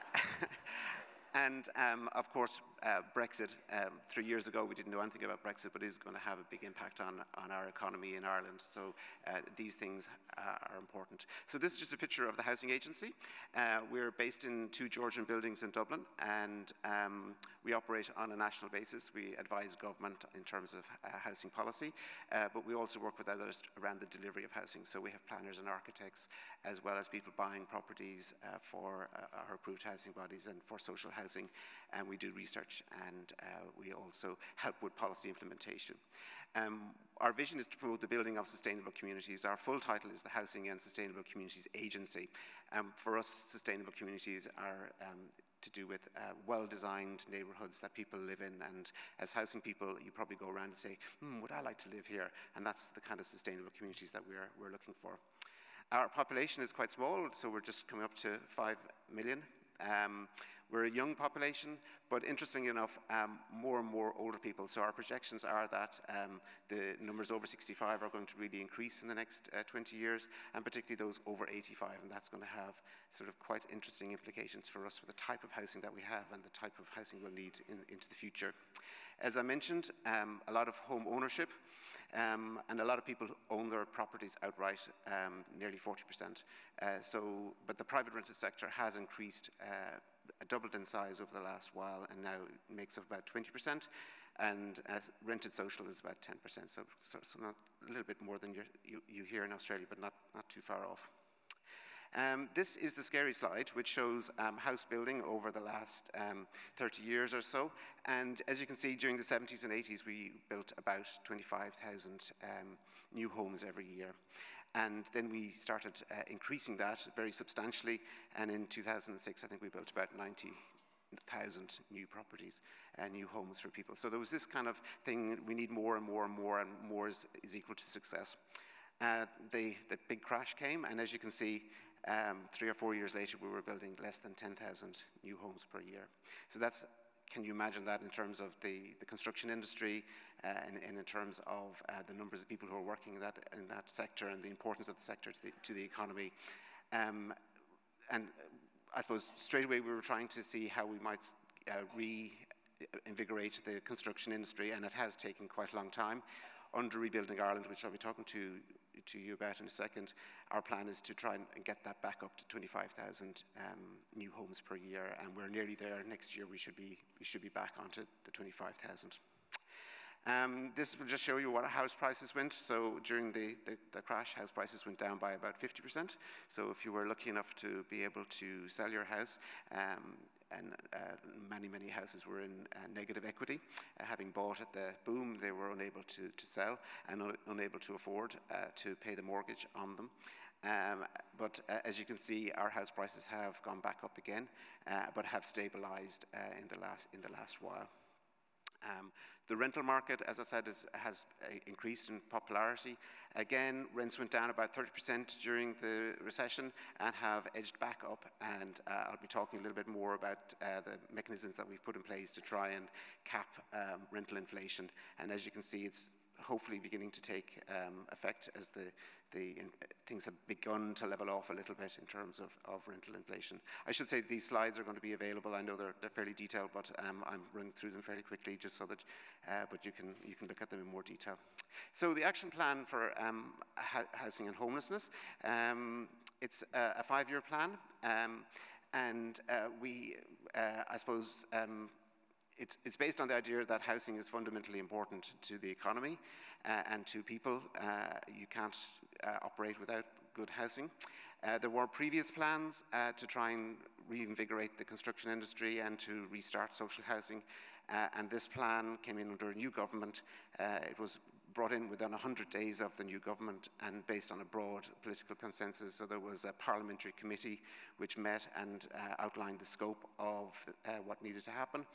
and um, of course, uh, Brexit, um, three years ago we didn't know anything about Brexit, but it is going to have a big impact on, on our economy in Ireland. So uh, these things are important. So this is just a picture of the housing agency. Uh, we're based in two Georgian buildings in Dublin, and um, we operate on a national basis. We advise government in terms of uh, housing policy, but we also work with others around the delivery of housing. So we have planners and architects, as well as people buying properties for our approved housing bodies and for social housing and we do research and uh, we also help with policy implementation. Um, our vision is to promote the building of sustainable communities. Our full title is the Housing and Sustainable Communities Agency. Um, for us, sustainable communities are um, to do with uh, well-designed neighbourhoods that people live in. And as housing people, you probably go around and say, hmm, would I like to live here? And that's the kind of sustainable communities that we're, we're looking for. Our population is quite small, so we're just coming up to 5 million. Um, we're a young population, but interestingly enough, um, more and more older people. So our projections are that um, the numbers over 65 are going to really increase in the next uh, 20 years, and particularly those over 85, and that's going to have sort of quite interesting implications for us for the type of housing that we have and the type of housing we'll need in, into the future. As I mentioned, um, a lot of home ownership, um, and a lot of people own their properties outright, um, nearly 40%. Uh, so, but the private rented sector has increased uh, doubled in size over the last while and now makes up about 20%. And as rented social is about 10%, so, so, so not a little bit more than you, you hear in Australia, but not, not too far off. Um, this is the scary slide, which shows um, house building over the last um, 30 years or so. And as you can see, during the 70s and 80s, we built about 25,000 um, new homes every year. And then we started uh, increasing that very substantially. And in 2006, I think we built about 90,000 new properties, uh, new homes for people. So there was this kind of thing, we need more and more and more, and more is, is equal to success. Uh, the, the big crash came, and as you can see, um, three or four years later, we were building less than 10,000 new homes per year. So that's can you imagine that in terms of the, the construction industry uh, and, and, in terms of uh, the numbers of people who are working in that, in that sector and the importance of the sector to the, to the economy? Um, and I suppose straight away we were trying to see how we might uh, re invigorate the construction industry, and it has taken quite a long time. Under Rebuilding Ireland, which I'll be talking to, to you about in a second, our plan is to try and get that back up to 25,000 um, new homes per year, and we're nearly there. Next year, we should be, we should be back onto the 25,000. Um, this will just show you what house prices went. So during the, the, the, crash, house prices went down by about 50%. So if you were lucky enough to be able to sell your house, um, and uh, many, many houses were in uh, negative equity. Uh, having bought at the boom, they were unable to, to sell and un unable to afford uh, to pay the mortgage on them. Um, but uh, as you can see, our house prices have gone back up again, uh, but have stabilized in, the last, in the last while. Um, the rental market, as I said, is, has uh, increased in popularity. Again, rents went down about 30% during the recession and have edged back up. And uh, I'll be talking a little bit more about uh, the mechanisms that we've put in place to try and cap um, rental inflation. And as you can see, it's hopefully beginning to take um, effect as the, the in, things have begun to level off a little bit in terms of, of rental inflation. I should say these slides are going to be available. I know they're, they're fairly detailed, but um, I'm running through them fairly quickly just so that, uh, but you can, you can look at them in more detail. So the action plan for um, housing and homelessness, um, it's a, a five-year plan, um, and uh, we, uh, I suppose, it's, it's, based on the idea that housing is fundamentally important to the economy uh, and to people. Uh, you can't uh, operate without good housing. Uh, there were previous plans uh, to try and reinvigorate the construction industry and to restart social housing. Uh, and this plan came in under a new government. it was brought in within 100 days of the new government and based on a broad political consensus. So there was a parliamentary committee which met and uh, outlined the scope of uh, what needed to happen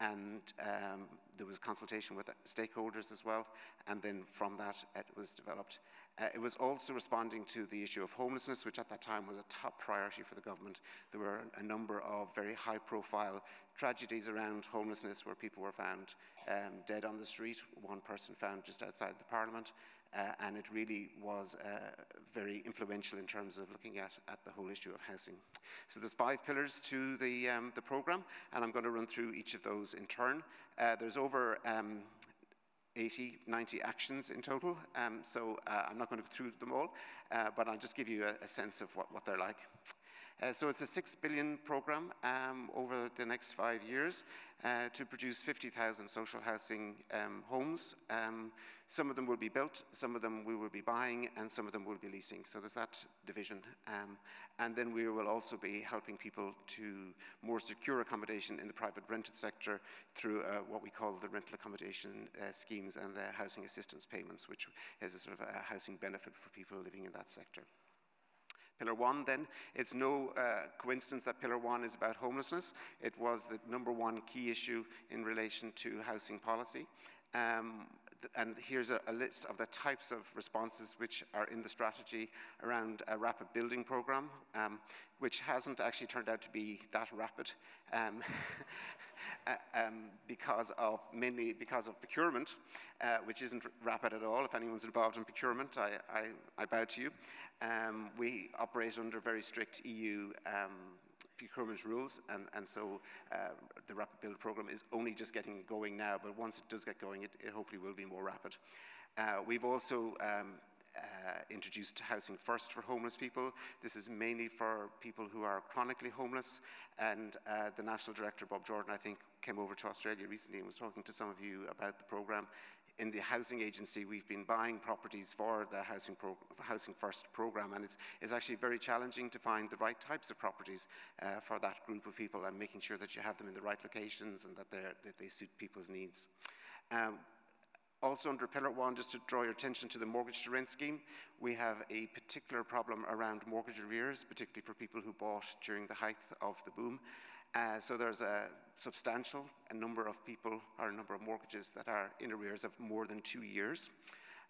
and um, there was consultation with stakeholders as well, and then from that it was developed. Uh, it was also responding to the issue of homelessness, which at that time was a top priority for the government. There were a number of very high profile tragedies around homelessness where people were found um, dead on the street, one person found just outside the parliament, uh, and it really was uh, very influential in terms of looking at, at the whole issue of housing. So there's five pillars to the, um, the programme, and I'm going to run through each of those in turn. Uh, there's over um, 80, 90 actions in total, um, so uh, I'm not going to go through them all, uh, but I'll just give you a, a sense of what, what they're like. Uh, so it's a six billion program um, over the next five years uh, to produce 50,000 social housing um, homes. Um, some of them will be built, some of them we will be buying, and some of them will be leasing. So there's that division. Um, and then we will also be helping people to more secure accommodation in the private rented sector through uh, what we call the rental accommodation uh, schemes and the housing assistance payments, which is a sort of a housing benefit for people living in that sector. Pillar one, then, it's no uh, coincidence that Pillar one is about homelessness. It was the number one key issue in relation to housing policy. Um, and here's a, a, list of the types of responses which are in the strategy around a rapid building program, um, which hasn't actually turned out to be that rapid. Um, um, because of mainly because of procurement, uh, which isn't rapid at all. If anyone's involved in procurement, I, I, I bow to you. Um, we operate under very strict EU um, procurement rules, and, and so uh, the rapid build program is only just getting going now, but once it does get going, it, it hopefully will be more rapid. Uh, we've also um, uh, introduced Housing First for homeless people. This is mainly for people who are chronically homeless, and uh, the National Director, Bob Jordan, I think, came over to Australia recently and was talking to some of you about the programme. In the housing agency, we've been buying properties for the Housing, housing First programme, and it's, it's, actually very challenging to find the right types of properties uh, for that group of people and making sure that you have them in the right locations and that, that they suit people's needs. Um, also under Pillar 1, just to draw your attention to the mortgage to rent scheme, we have a particular problem around mortgage arrears, particularly for people who bought during the height of the boom. Uh, so there's a substantial a number of people or a number of mortgages that are in arrears of more than two years.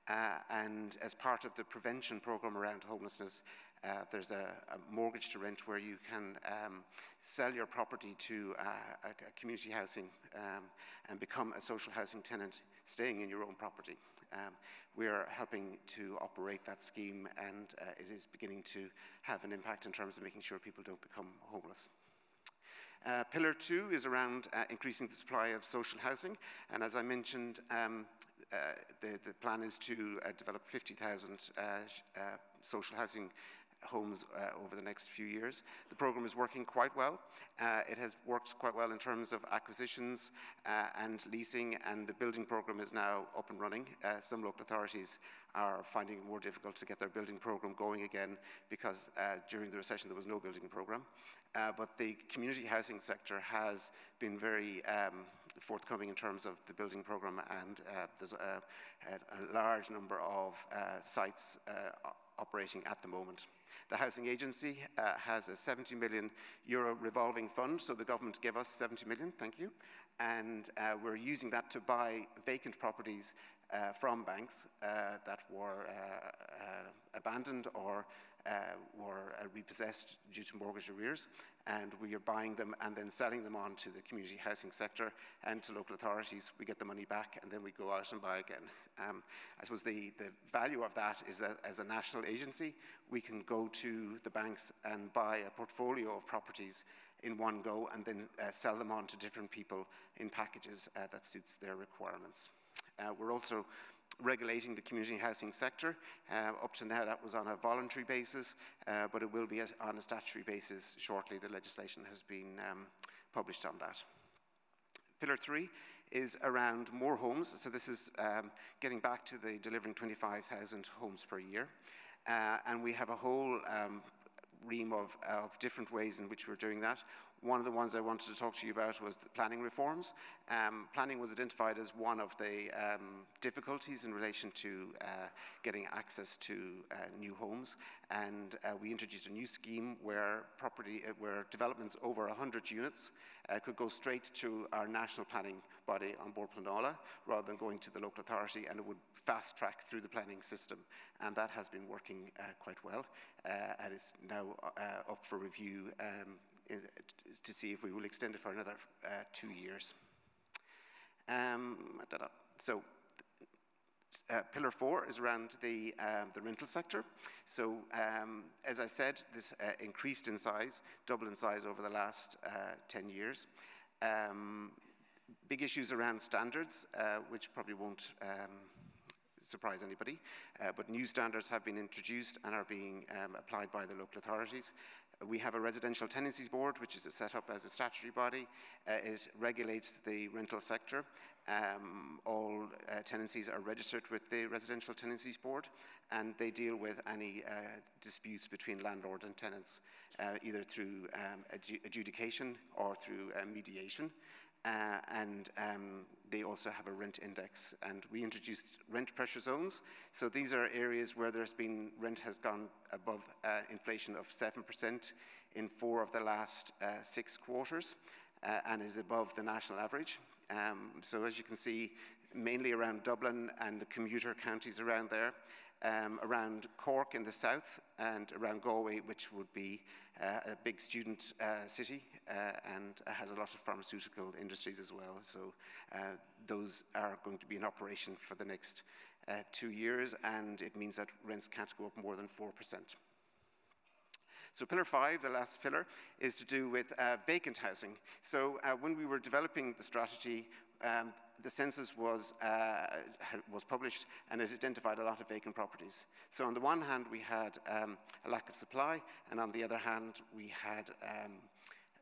Uh, and as part of the prevention program around homelessness, uh, there's a, a, mortgage to rent where you can um, sell your property to uh, a, a, community housing um, and become a social housing tenant staying in your own property. Um, we're helping to operate that scheme and uh, it is beginning to have an impact in terms of making sure people don't become homeless. Uh, pillar two is around uh, increasing the supply of social housing. And as I mentioned, um, uh, the, the, plan is to uh, develop 50,000 uh, uh, social housing homes uh, over the next few years. The program is working quite well. Uh, it has worked quite well in terms of acquisitions uh, and leasing, and the building program is now up and running. Uh, some local authorities are finding it more difficult to get their building program going again because uh, during the recession there was no building program. Uh, but the community housing sector has been very um, forthcoming in terms of the building program and there's a, a, large number of sites operating at the moment. The Housing Agency uh, has a 70 million euro revolving fund, so the government gave us 70 million, thank you, and uh, we're using that to buy vacant properties uh, from banks uh, that were uh, uh, abandoned or were repossessed due to mortgage arrears and we are buying them and then selling them on to the community housing sector and to local authorities. We get the money back and then we go out and buy again. Um, I suppose the, the value of that is that as a national agency, we can go to the banks and buy a portfolio of properties in one go and then uh, sell them on to different people in packages uh, that suits their requirements. Uh, we're also regulating the community housing sector. Uh, up to now, that was on a voluntary basis, uh, but it will be on a statutory basis shortly. The legislation has been um, published on that. Pillar three is around more homes. So this is um, getting back to the delivering 25,000 homes per year. Uh, and we have a whole um, ream of, of different ways in which we're doing that. One of the ones I wanted to talk to you about was planning reforms. Um, planning was identified as one of the um, difficulties in relation to uh, getting access to uh, new homes, and uh, we introduced a new scheme where property, uh, where developments over 100 units uh, could go straight to our national planning body An Bord Pleanála rather than going to the local authority, and it would fast track through the planning system, and that has been working uh, quite well, and it's now up for review. Um, to see if we will extend it for another uh, two years. Um, so uh, pillar four is around the, um, the rental sector. So um, as I said, this uh, increased in size, doubled in size over the last uh, 10 years. Um, big issues around standards, uh, which probably won't um, surprise anybody, uh, but new standards have been introduced and are being um, applied by the local authorities. We have a residential tenancies board, which is set up as a statutory body. Uh, it regulates the rental sector. Um, all uh, tenancies are registered with the residential tenancies board, and they deal with any uh, disputes between landlord and tenants, uh, either through um, adjudication or through uh, mediation. Uh, and um, they also have a rent index. And we introduced rent pressure zones. So these are areas where there's been rent has gone above uh, inflation of 7% in four of the last uh, six quarters uh, and is above the national average. Um, so as you can see, mainly around Dublin and the commuter counties around there, um, around Cork in the south and around Galway, which would be uh, a big student uh, city uh, and has a lot of pharmaceutical industries as well. So uh, those are going to be in operation for the next uh, two years, and it means that rents can't go up more than 4%. So pillar five, the last pillar, is to do with uh, vacant housing. So uh, when we were developing the strategy, um, the census was, uh, was published and it identified a lot of vacant properties. So on the one hand, we had um, a lack of supply, and on the other hand, we had um,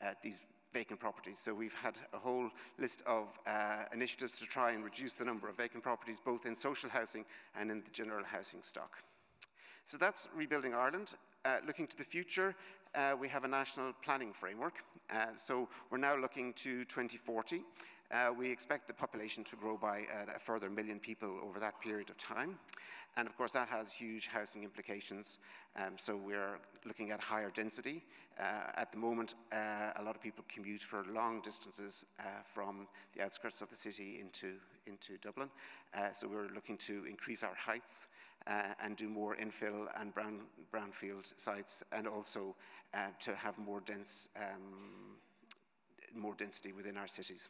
uh, these vacant properties. So we've had a whole list of uh, initiatives to try and reduce the number of vacant properties, both in social housing and in the general housing stock. So that's Rebuilding Ireland. Uh, looking to the future, uh, we have a national planning framework. Uh, so we're now looking to 2040. Uh, we expect the population to grow by uh, a further million people over that period of time. And of course, that has huge housing implications. Um, so we're looking at higher density. Uh, at the moment, uh, a lot of people commute for long distances uh, from the outskirts of the city into, into Dublin. Uh, so we're looking to increase our heights and do more infill and brown, brownfield sites, and also to have more dense, um, more density within our cities.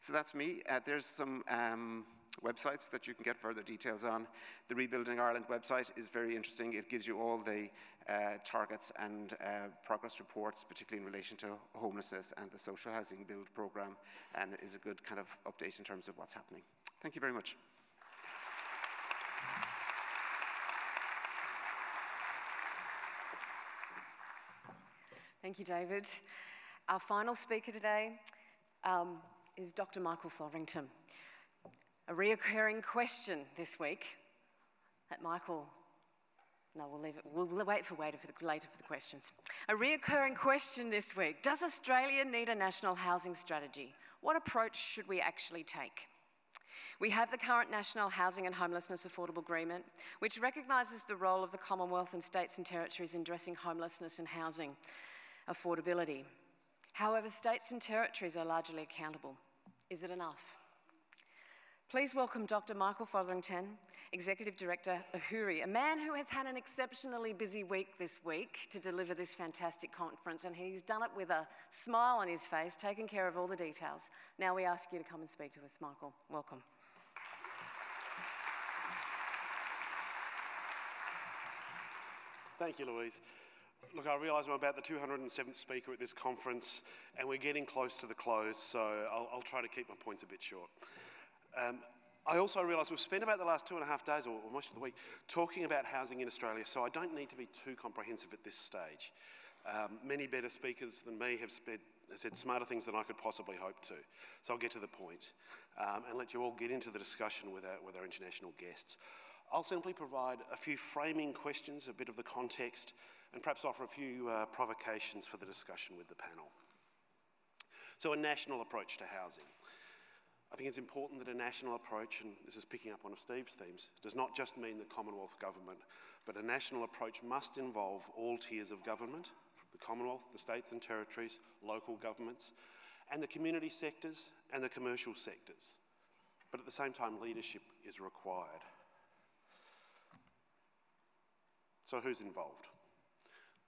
So that's me. Uh, there's some um, websites that you can get further details on. The Rebuilding Ireland website is very interesting. It gives you all the uh, targets and uh, progress reports, particularly in relation to homelessness and the social housing build programme, and is a good kind of update in terms of what's happening. Thank you very much. Thank you, David. Our final speaker today um, is Dr. Michael Fotheringham. A reoccurring question this week that Michael, no, we'll leave it, we'll wait for later for the, later for the questions. A reoccurring question this week Does Australia need a national housing strategy? What approach should we actually take? We have the current National Housing and Homelessness Affordable Agreement, which recognises the role of the Commonwealth and states and territories in addressing homelessness and housing affordability. However, states and territories are largely accountable. Is it enough? Please welcome Dr. Michael Fotheringham, Executive Director, AHURI, a man who has had an exceptionally busy week this week to deliver this fantastic conference, and he's done it with a smile on his face, taking care of all the details. Now we ask you to come and speak to us, Michael. Welcome. Thank you, Louise. Look, I realise I'm about the 207th speaker at this conference, and we're getting close to the close, so I'll, I'll try to keep my points a bit short. Um, I also realise we've spent about the last two and a half days, or most of the week, talking about housing in Australia, so I don't need to be too comprehensive at this stage. Um, many better speakers than me have sped, said smarter things than I could possibly hope to. So I'll get to the point um, and let you all get into the discussion with our, with our international guests. I'll simply provide a few framing questions, a bit of the context, and perhaps offer a few uh, provocations for the discussion with the panel. So, a national approach to housing. I think it's important that a national approach, and this is picking up one of Steve's themes, does not just mean the Commonwealth Government, but a national approach must involve all tiers of government the Commonwealth, the states and territories, local governments, and the community sectors and the commercial sectors. But at the same time, leadership is required. So, who's involved?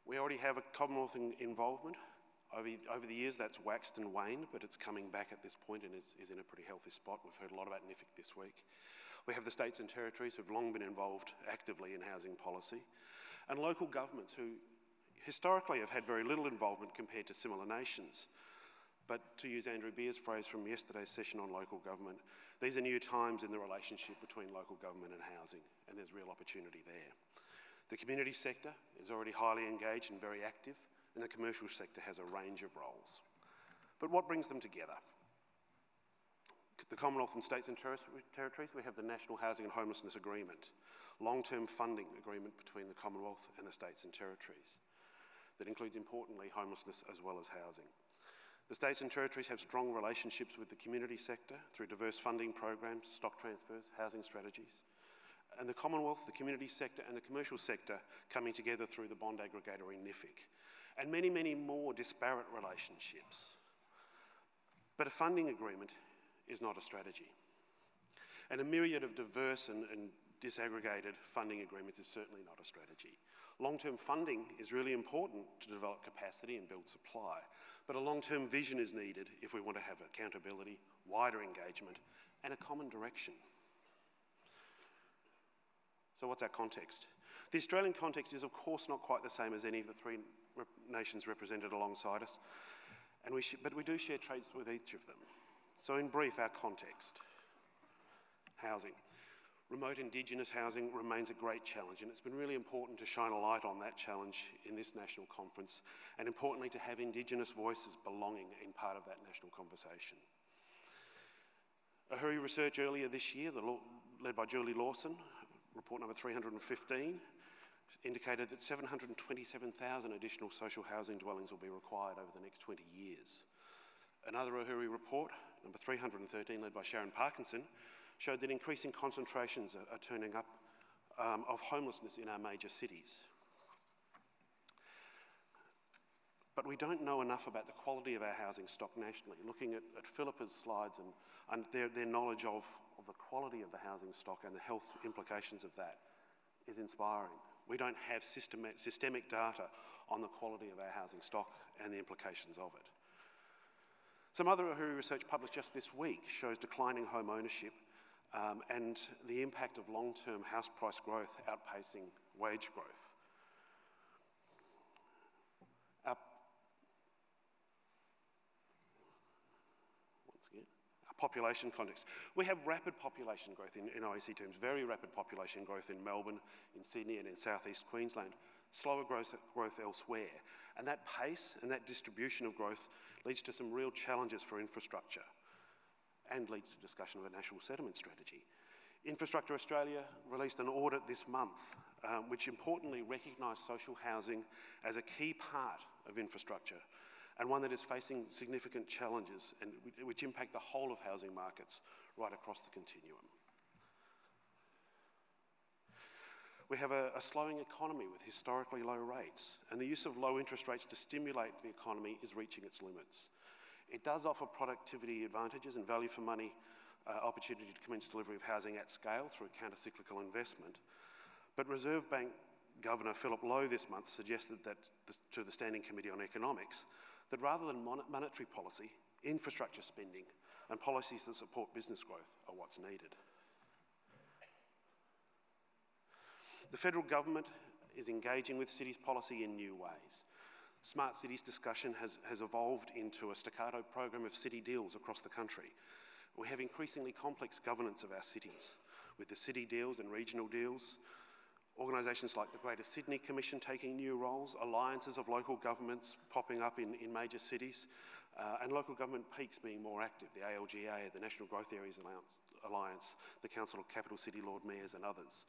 We already have a Commonwealth in involvement. Over, over, the years, that's waxed and waned, but it's coming back at this point and is, is in a pretty healthy spot. We've heard a lot about NHFIC this week. We have the states and territories who've long been involved actively in housing policy, and local governments who historically have had very little involvement compared to similar nations. But to use Andrew Beer's phrase from yesterday's session on local government, these are new times in the relationship between local government and housing, and there's real opportunity there. The community sector is already highly engaged and very active, and the commercial sector has a range of roles. But what brings them together? The Commonwealth and states and territories, we have the National Housing and Homelessness Agreement, long-term funding agreement between the Commonwealth and the states and territories that includes, importantly, homelessness as well as housing. The states and territories have strong relationships with the community sector through diverse funding programs, stock transfers, housing strategies and the Commonwealth, the community sector, and the commercial sector coming together through the bond aggregator in NHFIC, and many, many more disparate relationships. But a funding agreement is not a strategy. And a myriad of diverse and, and disaggregated funding agreements is certainly not a strategy. Long term funding is really important to develop capacity and build supply, but a long term vision is needed if we want to have accountability, wider engagement, and a common direction. So, what's our context? The Australian context is, of course, not quite the same as any of the three nations represented alongside us, and we but we do share traits with each of them. So, in brief, our context housing. Remote Indigenous housing remains a great challenge, and it's been really important to shine a light on that challenge in this national conference, and importantly, to have Indigenous voices belonging in part of that national conversation. A AHURI research earlier this year, led by Julie Lawson, report number 315, indicated that 727,000 additional social housing dwellings will be required over the next 20 years. Another AHURI report, number 313, led by Sharon Parkinson, showed that increasing concentrations are, are turning up um, of homelessness in our major cities. But we don't know enough about the quality of our housing stock nationally. Looking at, at Philippa's slides and, and their, their knowledge of the quality of the housing stock and the health implications of that is inspiring. We don't have systemic, systemic data on the quality of our housing stock and the implications of it. Some other AHURI research published just this week shows declining home ownership um, and the impact of long-term house price growth outpacing wage growth. Our, once again, population context. We have rapid population growth in, in OECD terms, very rapid population growth in Melbourne, in Sydney and in southeast Queensland slower growth, growth elsewhere. And that pace and that distribution of growth leads to some real challenges for infrastructure and leads to discussion of a national settlement strategy. Infrastructure Australia released an audit this month, um, which importantly recognised social housing as a key part of infrastructure and one that is facing significant challenges and which impact the whole of housing markets right across the continuum. We have a, a, slowing economy with historically low rates, and the use of low interest rates to stimulate the economy is reaching its limits. It does offer productivity advantages and value for money uh, opportunity to commence delivery of housing at scale through counter-cyclical investment. But Reserve Bank Governor Philip Lowe this month suggested that to the Standing Committee on Economics that rather than mon monetary policy, infrastructure spending and policies that support business growth are what's needed. The federal government is engaging with cities policy in new ways. Smart cities discussion has, has evolved into a staccato program of city deals across the country. We have increasingly complex governance of our cities, with the city deals and regional deals, organisations like the Greater Sydney Commission taking new roles, alliances of local governments popping up in, in major cities, uh, and local government peaks being more active, the ALGA, the National Growth Areas Alliance, the Council of Capital City Lord Mayors and others.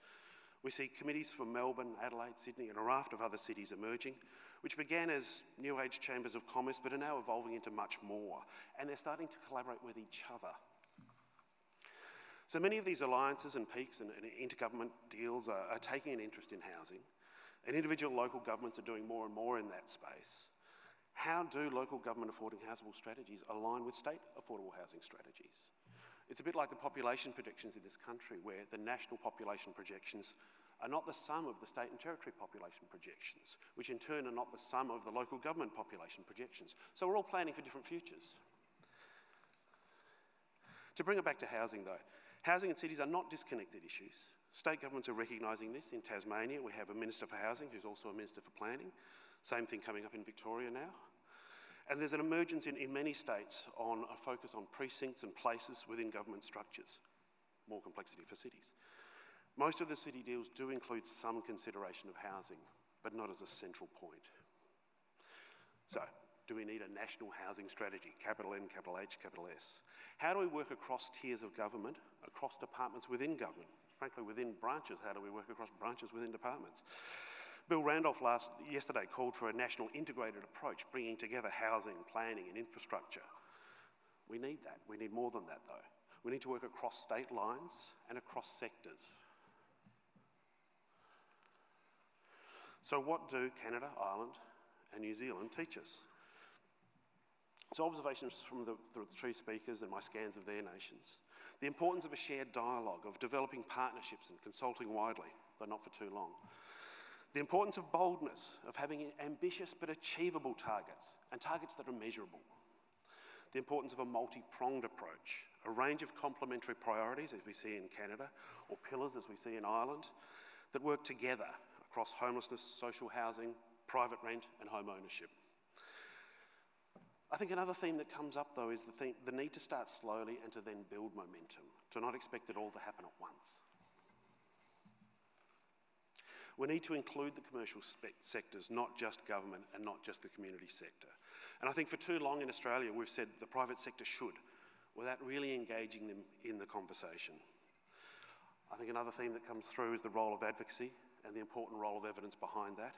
We see committees from Melbourne, Adelaide, Sydney, and a raft of other cities emerging, which began as New Age chambers of commerce but are now evolving into much more. And they're starting to collaborate with each other. So many of these alliances and peaks and, and intergovernment deals are, are taking an interest in housing, and individual local governments are doing more and more in that space. How do local government affordable housing strategies align with state affordable housing strategies? It's a bit like the population projections in this country, where the national population projections are not the sum of the state and territory population projections, which in turn are not the sum of the local government population projections. So we're all planning for different futures. To bring it back to housing, though, housing and cities are not disconnected issues. State governments are recognising this. In Tasmania, we have a Minister for Housing who's also a Minister for Planning. Same thing coming up in Victoria now. And there's an emergence in, in many states on a focus on precincts and places within government structures. More complexity for cities. Most of the city deals do include some consideration of housing, but not as a central point. So, do we need a national housing strategy? Capital N, capital H, capital S. How do we work across tiers of government, across departments within government? Frankly, within branches, how do we work across branches within departments? Bill Randolph last, yesterday called for a national integrated approach, bringing together housing, planning and infrastructure. We need that. We need more than that, though. We need to work across state lines and across sectors. So what do Canada, Ireland and New Zealand teach us? So observations from the, the three speakers and my scans of their nations. The importance of a shared dialogue, of developing partnerships and consulting widely, though not for too long. The importance of boldness, of having ambitious but achievable targets, and targets that are measurable. The importance of a multi-pronged approach, a range of complementary priorities as we see in Canada, or pillars as we see in Ireland, that work together across homelessness, social housing, private rent and home ownership. I think another theme that comes up though is the, the need to start slowly and to then build momentum, to not expect it all to happen at once. We need to include the commercial sectors, not just government and not just the community sector. And I think for too long in Australia we've said the private sector should, without really engaging them in the conversation. I think another theme that comes through is the role of advocacy and the important role of evidence behind that.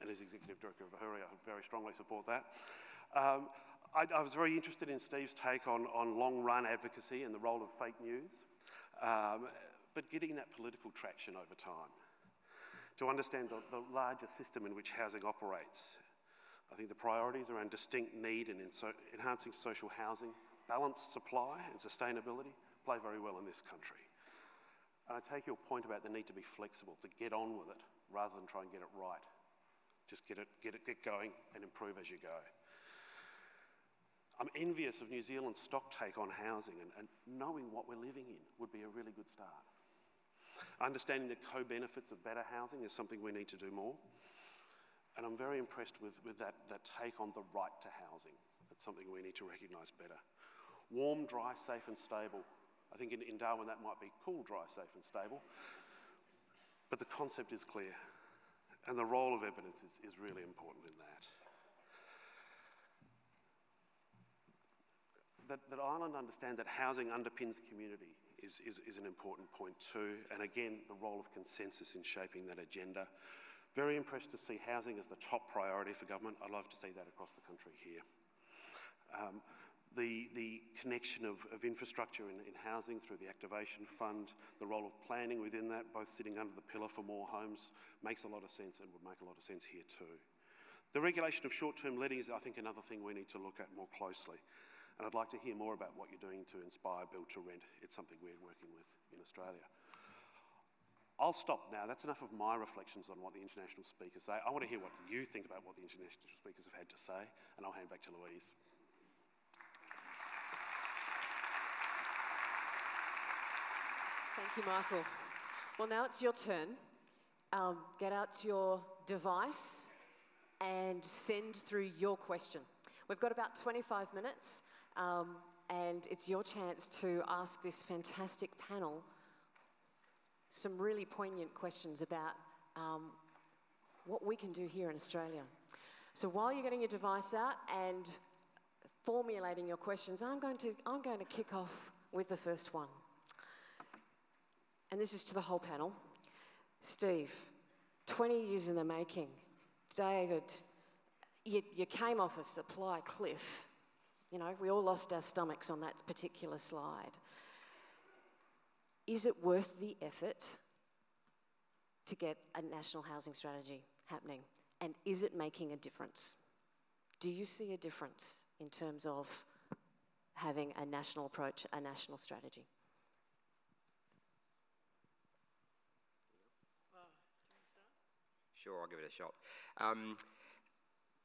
And as Executive Director of AHURI, I very strongly support that. Um, I, I, was very interested in Steve's take on, on long-run advocacy and the role of fake news, um, but getting that political traction over time to understand the, the larger system in which housing operates. I think the priorities around distinct need and enhancing social housing, balanced supply and sustainability play very well in this country. And I take your point about the need to be flexible, to get on with it rather than try and get it right. Just get it, get it, get going and improve as you go. I'm envious of New Zealand's stock take on housing, and, and knowing what we're living in would be a really good start. Understanding the co benefits of better housing is something we need to do more. And I'm very impressed with, with that, that take on the right to housing. That's something we need to recognise better. Warm, dry, safe, and stable. I think in, in Darwin that might be cool, dry, safe, and stable. But the concept is clear, and the role of evidence is, is really important in that. That, that Ireland understand that housing underpins community is, is, is an important point too. And again, the role of consensus in shaping that agenda. Very impressed to see housing as the top priority for government. I'd love to see that across the country here. Um, the, the connection of, of infrastructure in, in, housing through the Activation Fund, the role of planning within that, both sitting under the pillar for more homes, makes a lot of sense and would make a lot of sense here too. The regulation of short-term letting is, I think, another thing we need to look at more closely. And I'd like to hear more about what you're doing to inspire build to rent. It's something we're working with in Australia. I'll stop now. That's enough of my reflections on what the international speakers say. I want to hear what you think about what the international speakers have had to say, and I'll hand back to Louise. Thank you, Michael. Well, now it's your turn. Um, get out to your device and send through your question. We've got about 25 minutes. Um, and it's your chance to ask this fantastic panel some really poignant questions about um, what we can do here in Australia. So while you're getting your device out and formulating your questions, I'm going to, I'm going to kick off with the first one. And this is to the whole panel. Steve, 20 years in the making. David, you, you came off a supply cliff you know, we all lost our stomachs on that particular slide. Is it worth the effort to get a national housing strategy happening? And is it making a difference? Do you see a difference in terms of having a national approach, a national strategy? Sure, I'll give it a shot. Um,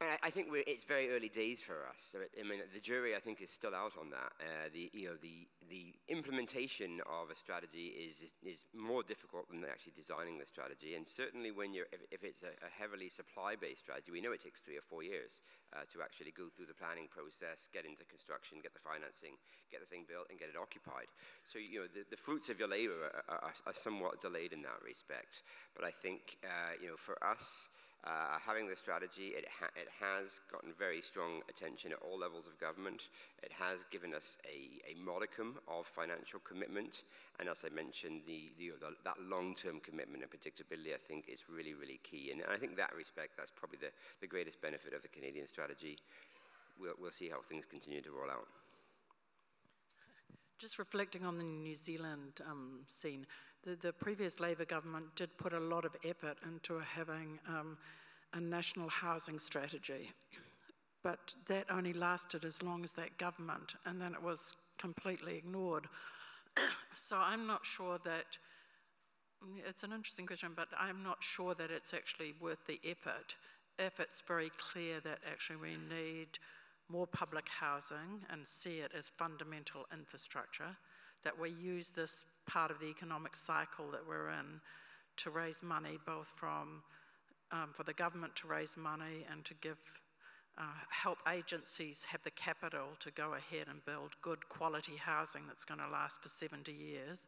I think it's very early days for us. So, I mean, the jury, I think, is still out on that. Uh, the, you know, the, the implementation of a strategy is, is, is, more difficult than actually designing the strategy. And certainly when you're, if, if it's a, a heavily supply-based strategy, we know it takes three or four years uh, to actually go through the planning process, get into construction, get the financing, get the thing built, and get it occupied. So, you know, the, the fruits of your labor are, are, are, somewhat delayed in that respect. But I think, uh, you know, for us, uh, having the strategy, it, ha it has gotten very strong attention at all levels of government. It has given us a, a modicum of financial commitment. And as I mentioned, the, the, the that long-term commitment and predictability, I think, is really, really key. And I think that respect, that's probably the, the greatest benefit of the Canadian strategy. We'll, we'll see how things continue to roll out. Just reflecting on the New Zealand um, scene, the, the previous Labour government did put a lot of effort into having um, a national housing strategy. But that only lasted as long as that government, and then it was completely ignored. so I'm not sure that, it's an interesting question, but I'm not sure that it's actually worth the effort if it's very clear that actually we need more public housing and see it as fundamental infrastructure, that we use this part of the economic cycle that we're in to raise money, both from um, for the government to raise money and to give uh, help agencies have the capital to go ahead and build good quality housing that's going to last for 70 years.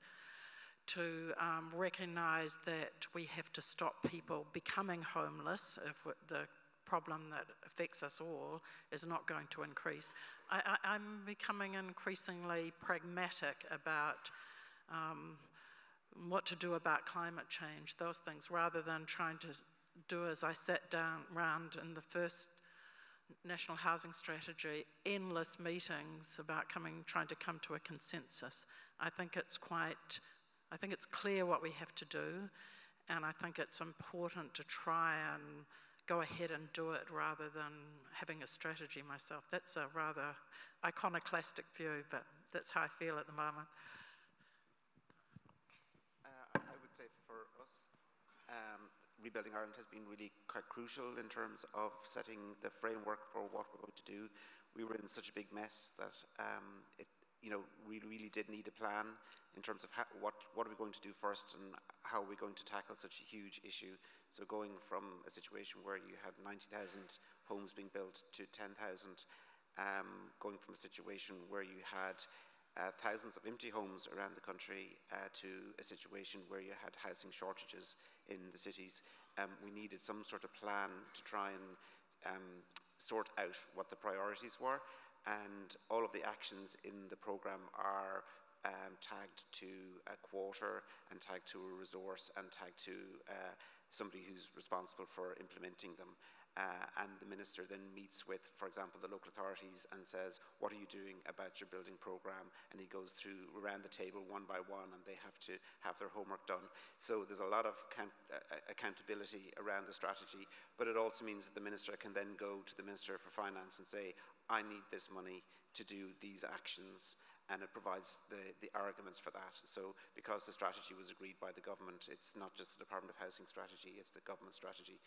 To um, recognise that we have to stop people becoming homeless if the problem that affects us all is not going to increase. I, am becoming increasingly pragmatic about um, what to do about climate change, those things, rather than trying to do as I sat down round in the first national housing strategy, endless meetings about coming, trying to come to a consensus. I think it's quite, I think it's clear what we have to do, and I think it's important to try and go ahead and do it rather than having a strategy myself. That's a rather iconoclastic view, but that's how I feel at the moment. Rebuilding Ireland has been really quite crucial in terms of setting the framework for what we're going to do we were in such a big mess that um, it, you know, we really did need a plan in terms of how, what, what are we going to do first and how are we going to tackle such a huge issue. So going from a situation where you had 90,000 homes being built to 10,000, um, going from a situation where you had uh, thousands of empty homes around the country uh, to a situation where you had housing shortages in the cities. Um, we needed some sort of plan to try and um, sort out what the priorities were and all of the actions in the programme are um, tagged to a quarter and tagged to a resource and tagged to uh, somebody who's responsible for implementing them. Uh, and the minister then meets with, for example, the local authorities and says, what are you doing about your building programme? And he goes through around the table one by one and they have to have their homework done. So there's a lot of count, uh, accountability around the strategy, but it also means that the minister can then go to the Minister for Finance and say, I need this money to do these actions and it provides the, the arguments for that. So because the strategy was agreed by the government, it's not just the Department of Housing strategy, it's the government strategy.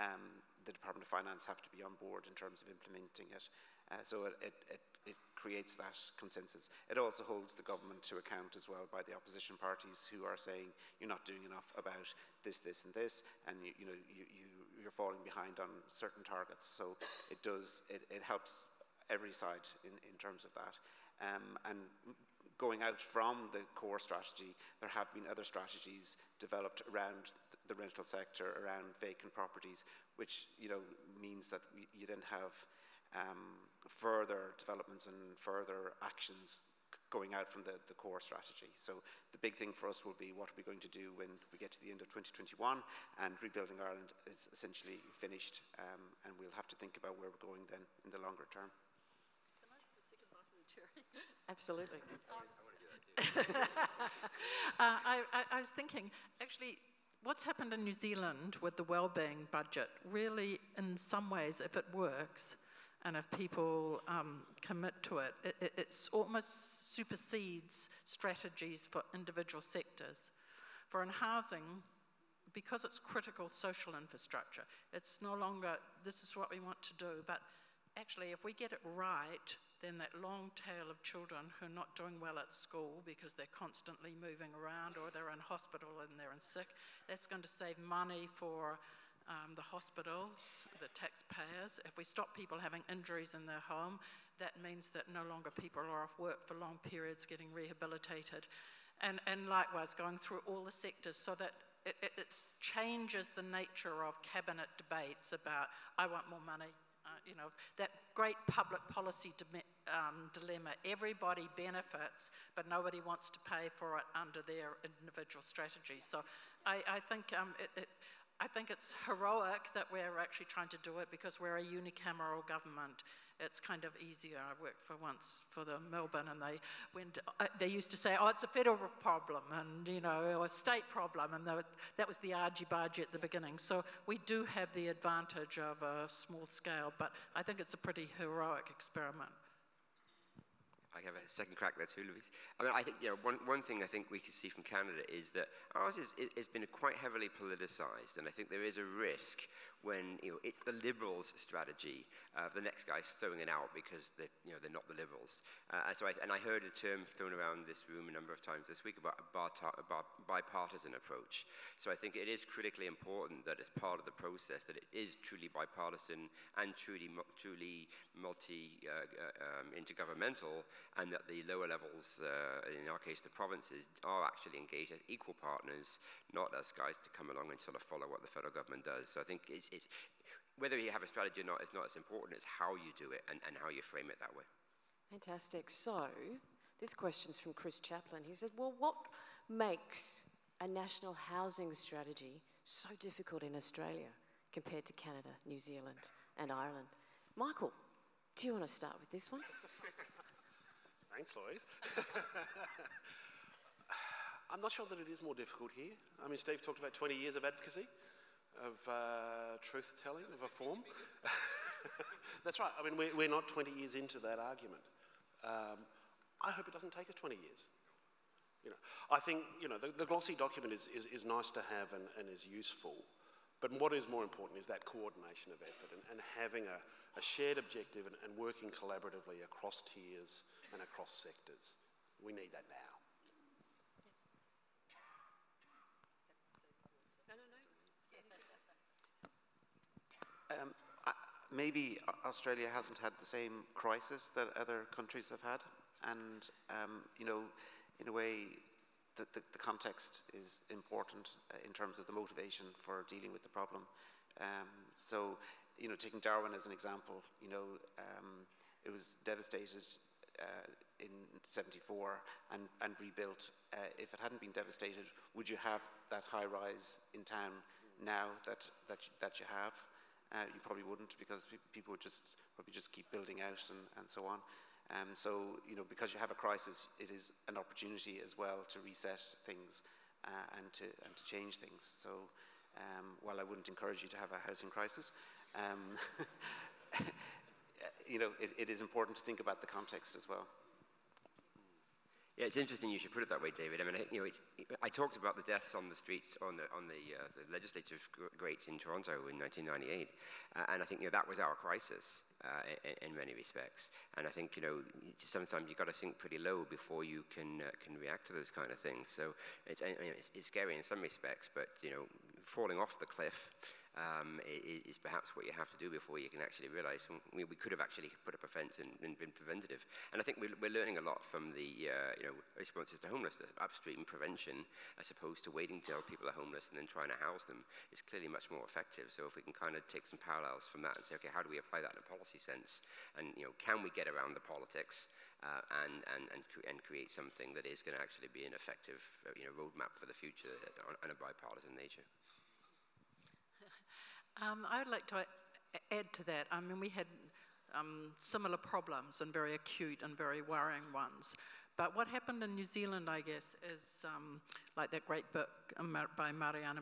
Um, the Department of Finance have to be on board in terms of implementing it. Uh, so it, it, it, it, creates that consensus. It also holds the government to account as well by the opposition parties who are saying you're not doing enough about this, this and this, and you, you know, you, you, you're falling behind on certain targets. So it does, it, it helps every side in, in terms of that. Um, and going out from the core strategy, there have been other strategies developed around the rental sector, around vacant properties, which you know means that we, you then have um, further developments and further actions going out from the, the core strategy. So the big thing for us will be what are we going to do when we get to the end of 2021 and Rebuilding Ireland is essentially finished um, and we'll have to think about where we're going then in the longer term. Absolutely. uh, I, I, I, was thinking, actually, what's happened in New Zealand with the well-being budget really, in some ways, if it works, and if people um, commit to it, it, it it's almost supersedes strategies for individual sectors. For in housing, because it's critical social infrastructure, it's no longer, this is what we want to do, but actually, if we get it right, then that long tail of children who are not doing well at school because they're constantly moving around or they're in hospital and they're in sick, that's going to save money for um, the hospitals, the taxpayers. If we stop people having injuries in their home, that means that no longer people are off work for long periods getting rehabilitated. And, and likewise, going through all the sectors so that it, it, it changes the nature of cabinet debates about, I want more money, you know, that great public policy um, dilemma. Everybody benefits, but nobody wants to pay for it under their individual strategies. So I, I think um, it, it, I think it's heroic that we're actually trying to do it because we're a unicameral government it's kind of easier. I worked for once for the Melbourne, and they went. Uh, they used to say, "Oh, it's a federal problem," and you know, or a state problem, and were, that was the argy-bargy at the beginning. So we do have the advantage of a small scale, but I think it's a pretty heroic experiment. I have a second crack there too, Louise. I mean, I think, you know, one, one thing I think we can see from Canada is that ours has been quite heavily politicized, and I think there is a risk when you know, it's the Liberals' strategy. Uh, the next guy's throwing it out because they're, you know, they're not the Liberals. Uh, and, so I, and I heard a term thrown around this room a number of times this week about a, bipartisan approach. So I think it is critically important that as part of the process that it is truly bipartisan and truly, truly multi uh, uh, um, intergovernmental, and that the lower levels, uh, in our case the provinces, are actually engaged as equal partners, not as guys to come along and sort of follow what the federal government does. So I think it's it's, whether you have a strategy or not is not as important as how you do it and, and how you frame it that way. Fantastic. So, this question's from Chris Chaplin. He said, Well, what makes a national housing strategy so difficult in Australia compared to Canada, New Zealand, and Ireland? Michael, do you want to start with this one? Thanks, Louise. I'm not sure that it is more difficult here. I mean, Steve talked about 20 years of advocacy of uh, truth telling of a form. That's right. I mean, we're, we're, not 20 years into that argument. Um, I hope it doesn't take us 20 years. You know, I think you know, the, the glossy document is, is, is, nice to have and, and, is useful, but what is more important is that coordination of effort and, and having a, a shared objective and, and working collaboratively across tiers and across sectors. We need that now. Um, maybe Australia hasn't had the same crisis that other countries have had, and um, you know, in a way, the, the, the context is important uh, in terms of the motivation for dealing with the problem. Um, so, you know, taking Darwin as an example, you know, um, it was devastated uh, in 74 and, and rebuilt. Uh, if it hadn't been devastated, would you have that high rise in town now that, that, that you have? Uh, you probably wouldn't because pe people would just probably just keep building out and, and so on. Um, so, you know, because you have a crisis, it is an opportunity as well to reset things uh, and, to, and to change things. So, um, while I wouldn't encourage you to have a housing crisis, um, you know, it, it is important to think about the context as well. Yeah, it's interesting you should put it that way, David. I mean, you know, I talked about the deaths on the streets, on the, on the, uh, the legislative grates in Toronto in 1998, uh, and I think, you know, that was our crisis uh, in, in, many respects. And I think, you know, sometimes you've got to sink pretty low before you can, uh, can react to those kind of things. So it's, you know, it's, it's scary in some respects, but, you know, falling off the cliff, um, is, perhaps what you have to do before you can actually realize we, we could have actually put up a fence and, and been preventative. And I think we're, we're learning a lot from the uh, you know, responses to homelessness. Upstream prevention, as opposed to waiting till people are homeless and then trying to house them, is clearly much more effective. So if we can kind of take some parallels from that and say, okay, how do we apply that in a policy sense? And you know, can we get around the politics uh, and, and, and, cre and, create something that is going to actually be an effective uh, you know, roadmap for the future on, on a bipartisan nature? Um, I would like to add to that. I mean, we had um, similar problems and very acute and very worrying ones. But what happened in New Zealand, I guess, is um, like that great book by Mariana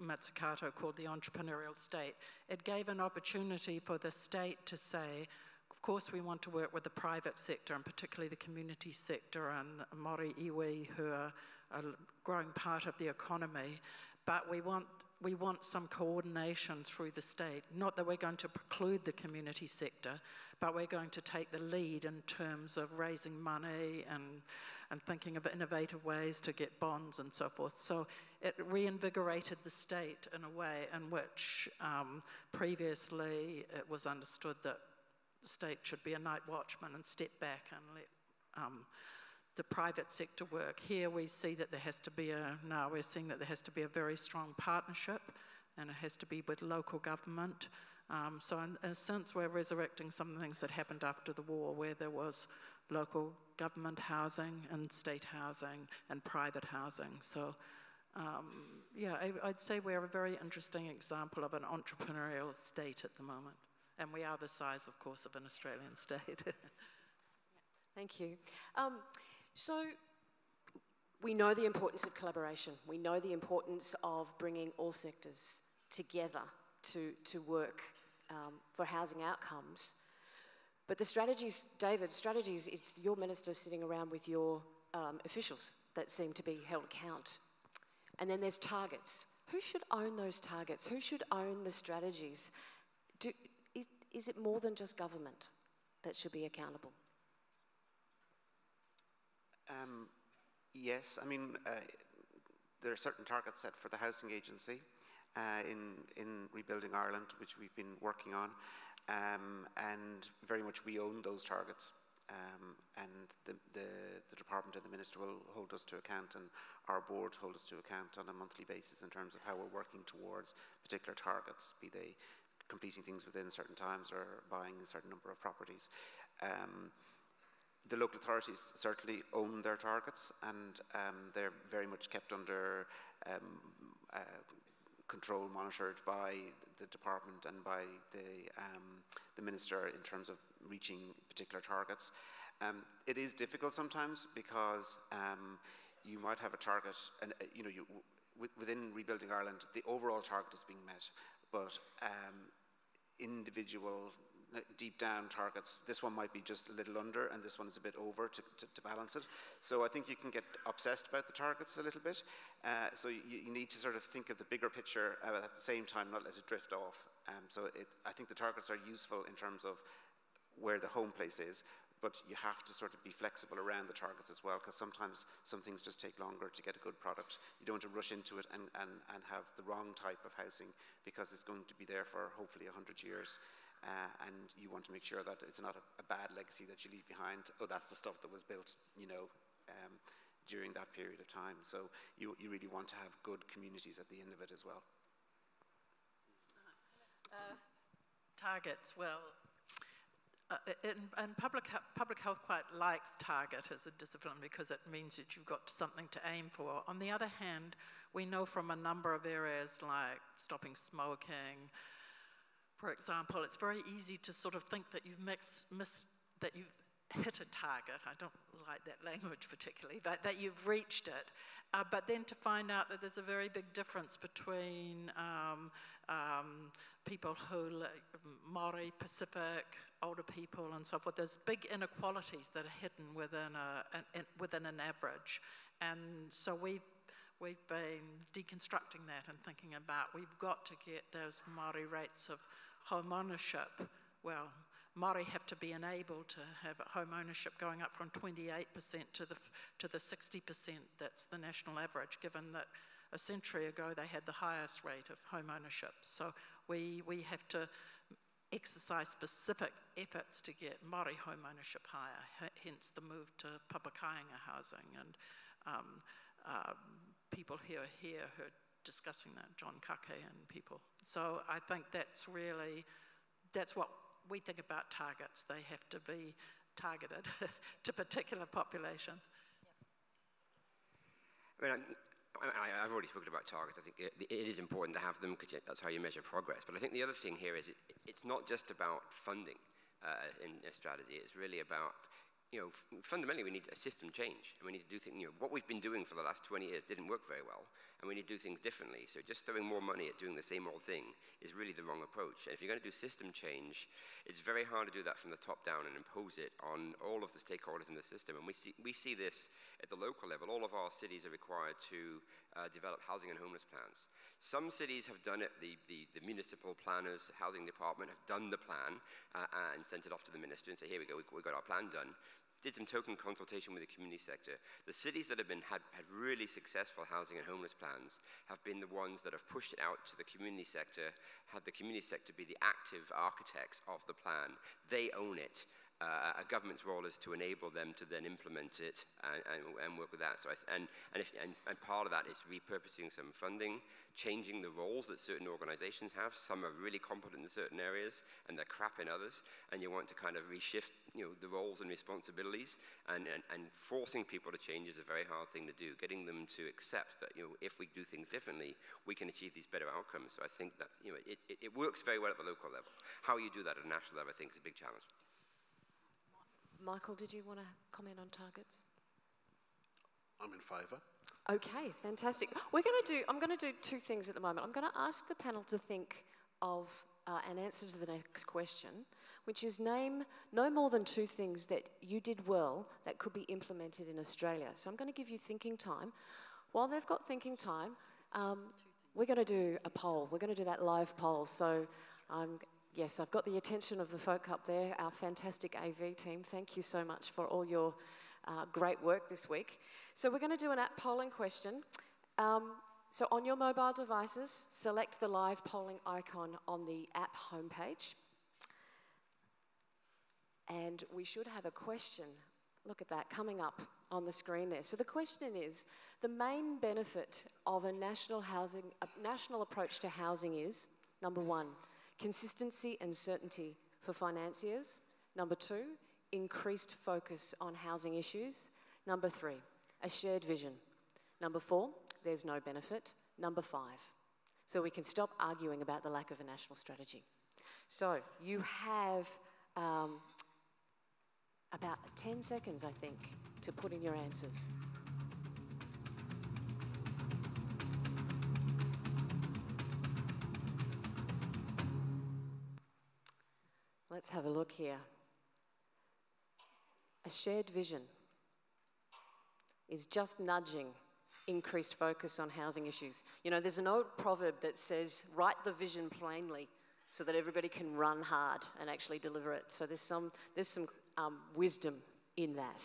Mazzucato called The Entrepreneurial State. It gave an opportunity for the state to say, of course, we want to work with the private sector and particularly the community sector and Māori iwi who are a growing part of the economy, but we want we want some coordination through the state. Not that we're going to preclude the community sector, but we're going to take the lead in terms of raising money and, and thinking of innovative ways to get bonds and so forth. So it reinvigorated the state in a way in which um, previously it was understood that the state should be a night watchman and step back and let um, the private sector work. Here we see that there has to be a, now we're seeing that there has to be a very strong partnership and it has to be with local government. Um, so in, in a sense we're resurrecting some of the things that happened after the war where there was local government housing and state housing and private housing. So um, yeah, I, would say we're a very interesting example of an entrepreneurial state at the moment. And we are the size, of course, of an Australian state. Thank you. Um, so we know the importance of collaboration. We know the importance of bringing all sectors together to, to work um, for housing outcomes. But the strategies, David, strategies, it's your minister sitting around with your um, officials that seem to be held account. And then there's targets. Who should own those targets? Who should own the strategies? Do, is, is it more than just government that should be accountable? Um, yes, I mean, uh, there are certain targets set for the housing agency uh, in, in Rebuilding Ireland, which we've been working on, um, and very much we own those targets. Um, and the, the, the, department and the minister will hold us to account, and our board hold us to account on a monthly basis in terms of how we're working towards particular targets, be they completing things within certain times or buying a certain number of properties. Um, the local authorities certainly own their targets and um, they're very much kept under um, uh, control, monitored by the department and by the, um, the minister in terms of reaching particular targets. Um, it is difficult sometimes because um, you might have a target and uh, you know you, within Rebuilding Ireland the overall target is being met but individual deep down targets. This one might be just a little under, and this one is a bit over to, to, to balance it. So I think you can get obsessed about the targets a little bit. Uh, so you, you, need to sort of think of the bigger picture uh, at the same time, not let it drift off. Um, so it, I think the targets are useful in terms of where the home place is, but you have to sort of be flexible around the targets as well, because sometimes some things just take longer to get a good product. You don't want to rush into it and, and, and have the wrong type of housing because it's going to be there for hopefully 100 years. Uh, and you want to make sure that it's not a, a, bad legacy that you leave behind. Oh, that's the stuff that was built, you know, um, during that period of time. So you, you really want to have good communities at the end of it as well. Uh, targets, well, uh, and public, public health quite likes target as a discipline because it means that you've got something to aim for. On the other hand, we know from a number of areas like stopping smoking, for example, it's very easy to sort of think that you've that you've hit a target. I don't like that language particularly, but that you've reached it. Uh, but then to find out that there's a very big difference between um, um, people who, like Maori, Pacific, older people and so forth. There's big inequalities that are hidden within, a, an, within an average. And so we've, we've been deconstructing that and thinking about we've got to get those Māori rates of home ownership. Well, Māori have to be enabled to have home ownership going up from 28% to the, to the 60% that's the national average, given that a century ago they had the highest rate of home ownership. So we, we have to exercise specific efforts to get Māori home ownership higher, hence the move to papakāinga housing. And um, um, people here, here who discussing that, John Kake and people. So I think that's really, that's what we think about targets. They have to be targeted to particular populations. I mean, I, have already spoken about targets. I think it, it is important to have them because that's how you measure progress. But I think the other thing here is it, it's not just about funding uh, in a strategy. It's really about you know, fundamentally we need a system change and we need to do things, you know, what we've been doing for the last 20 years didn't work very well and we need to do things differently. So just throwing more money at doing the same old thing is really the wrong approach. And if you're going to do system change, it's very hard to do that from the top down and impose it on all of the stakeholders in the system. And we see, we see this at the local level. All of our cities are required to uh, develop housing and homeless plans. Some cities have done it, the, the, the municipal planners, housing department have done the plan uh, and sent it off to the minister and say, here we go, we, we got our plan done did some token consultation with the community sector. The cities that have been, had, had really successful housing and homeless plans have been the ones that have pushed it out to the community sector, had the community sector be the active architects of the plan. They own it uh, a government's role is to enable them to then implement it and, and, and work with that. So and, and, if, and, and, part of that is repurposing some funding, changing the roles that certain organizations have. Some are really competent in certain areas and they're crap in others. And you want to kind of reshift you know, the roles and responsibilities. And, and, and forcing people to change is a very hard thing to do. Getting them to accept that you know, if we do things differently, we can achieve these better outcomes. So I think that you know, it, it, it works very well at the local level. How you do that at a national level, I think, is a big challenge. Michael, did you want to comment on targets? I'm in favour. Okay, fantastic. We're going to do. I'm going to do two things at the moment. I'm going to ask the panel to think of uh, an answer to the next question, which is name no more than two things that you did well that could be implemented in Australia. So I'm going to give you thinking time. While they've got thinking time, um, we're going to do a poll. We're going to do that live poll. So I'm yes, I've got the attention of the folk up there, our fantastic AV team. Thank you so much for all your uh, great work this week. So we're going to do an app polling question. Um, so on your mobile devices, select the live polling icon on the app homepage. And we should have a question, look at that, coming up on the screen there. So the question is, the main benefit of a national, housing, a national approach to housing is, number one, Consistency and certainty for financiers. Number two, increased focus on housing issues. Number three, a shared vision. Number four, there's no benefit. Number five, so we can stop arguing about the lack of a national strategy. So you have um, about 10 seconds, I think, to put in your answers. Have a look here. A shared vision is just nudging increased focus on housing issues. You know, there's an old proverb that says, write the vision plainly so that everybody can run hard and actually deliver it. So there's some, there's some um, wisdom in that.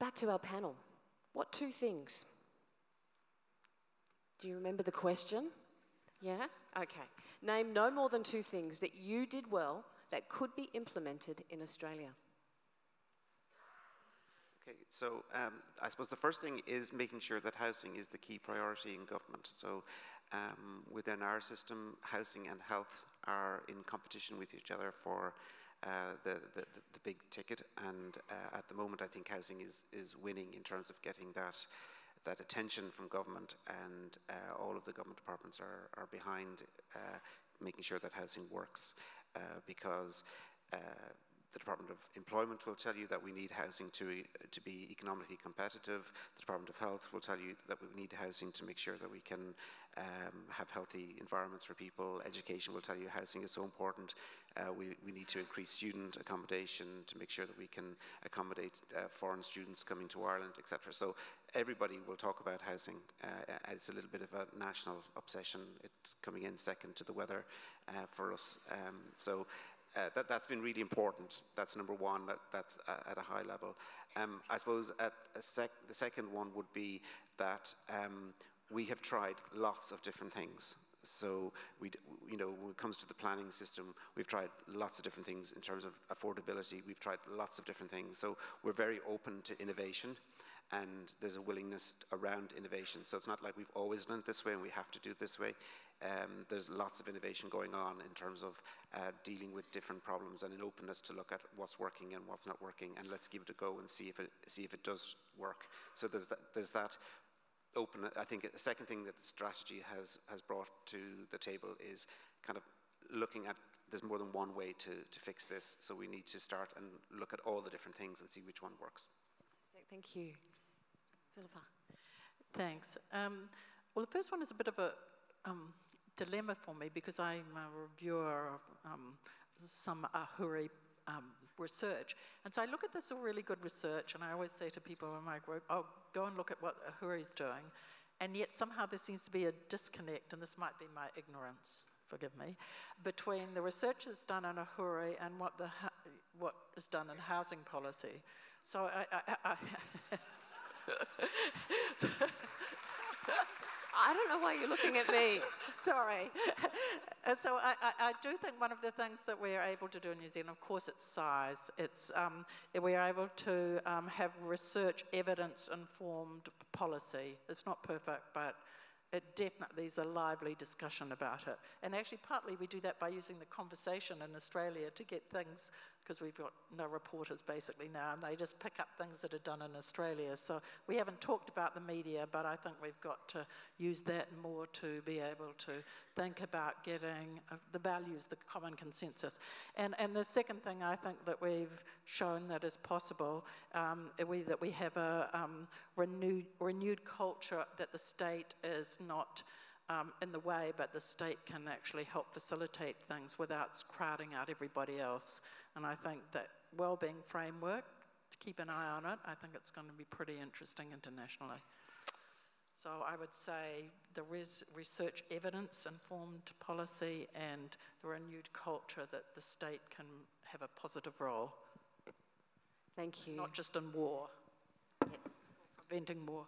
Back to our panel. What two things? Do you remember the question? Yeah? Okay. Name no more than two things that you did well that could be implemented in Australia. Okay, so um, I suppose the first thing is making sure that housing is the key priority in government. So um, within our system, housing and health are in competition with each other for uh, the, the, the, big ticket. And uh, at the moment, I think housing is, is winning in terms of getting that, that attention from government. And uh, all of the government departments are, are behind uh, making sure that housing works uh, because uh, the Department of Employment will tell you that we need housing to, to be economically competitive. The Department of Health will tell you that we need housing to make sure that we can um, have healthy environments for people. Education will tell you housing is so important. Uh, we, we need to increase student accommodation to make sure that we can accommodate uh, foreign students coming to Ireland, etc. So everybody will talk about housing. Uh, it's a little bit of a national obsession. It's coming in second to the weather uh, for us. Um, so uh, that, that's been really important. That's number one, that, that's uh, at a high level. Um, I suppose sec the second one would be that um, we have tried lots of different things. So, we, you know, when it comes to the planning system, we've tried lots of different things in terms of affordability. We've tried lots of different things. So, we're very open to innovation and there's a willingness around innovation. So it's not like we've always done it this way and we have to do it this way. Um, there's lots of innovation going on in terms of uh, dealing with different problems and an openness to look at what's working and what's not working and let's give it a go and see if it, see if it does work. So there's that, there's that open, I think the second thing that the strategy has, has brought to the table is kind of looking at there's more than one way to, to fix this, so we need to start and look at all the different things and see which one works. Thank you. Thanks. Um, well, the first one is a bit of a um, dilemma for me because I'm a reviewer of um, some AHURI um, research. And so I look at this all really good research, and I always say to people in my group, oh, go and look at what AHURI's doing. And yet somehow there seems to be a disconnect, and this might be my ignorance, forgive me, between the research that's done on AHURI and what, the, what is done in housing policy. So I, I, I I don't know why you're looking at me. Sorry. so I, I, I, do think one of the things that we are able to do in New Zealand, of course, it's size. It's um, we are able to um, have research evidence-informed policy. It's not perfect, but it definitely is a lively discussion about it. And actually, partly we do that by using the conversation in Australia to get things because we've got no reporters basically now, and they just pick up things that are done in Australia. So we haven't talked about the media, but I think we've got to use that more to be able to think about getting uh, the values, the common consensus. And, and the second thing I think that we've shown that is possible, um, we, that we have a um, renewed, renewed culture that the state is not um, in the way, but the state can actually help facilitate things without crowding out everybody else. And I think that well-being framework, to keep an eye on it, I think it's going to be pretty interesting internationally. So I would say the res research evidence informed policy and the renewed culture that the state can have a positive role. Thank you. Not just in war, yep. preventing war.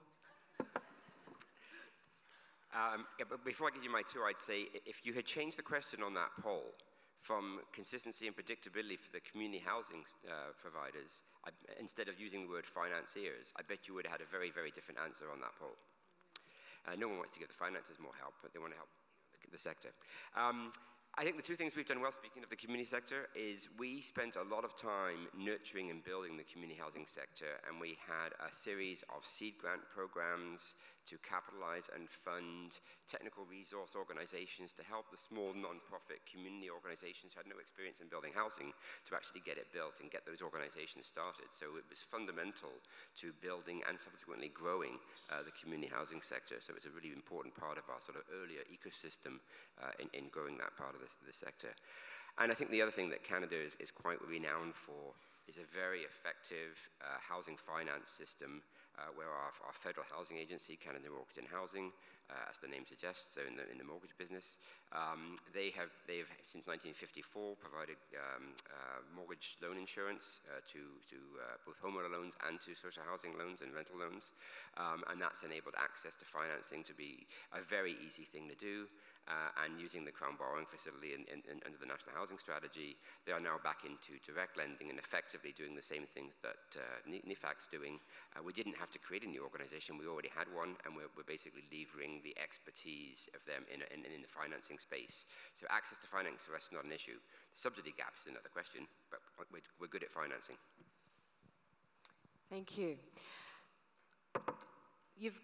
Um, yeah, but before I give you my two, I'd say if you had changed the question on that poll from consistency and predictability for the community housing uh, providers, I, instead of using the word financiers, I bet you would have had a very, very different answer on that poll. Uh, no one wants to give the financiers more help, but they want to help the sector. Um, I think the two things we've done well, speaking of the community sector, is we spent a lot of time nurturing and building the community housing sector, and we had a series of seed grant programs to capitalize and fund technical resource organizations to help the small non-profit community organizations who had no experience in building housing to actually get it built and get those organizations started. So it was fundamental to building and subsequently growing uh, the community housing sector. So it's a really important part of our sort of earlier ecosystem uh, in, in growing that part of the the, sector. And I think the other thing that Canada is, is quite renowned for is a very effective uh, housing finance system uh, where our, our, federal housing agency, Canada Mortgage and Housing, uh, as the name suggests, so in the, in the mortgage business, um, they have they've since 1954 provided um, uh, mortgage loan insurance uh, to to uh, both homeowner loans and to social housing loans and rental loans, um, and that's enabled access to financing to be a very easy thing to do uh, and using the Crown borrowing facility in, in, in, under the National Housing Strategy, they are now back into direct lending and effectively doing the same things that uh, NHFIC's doing. Uh, we didn't have to create a new organization, we already had one, and we're, we're basically levering the expertise of them in, in, in, the financing space. So access to finance for us is not an issue. The subsidy gap is another question, but we're, we're good at financing. Thank you. You've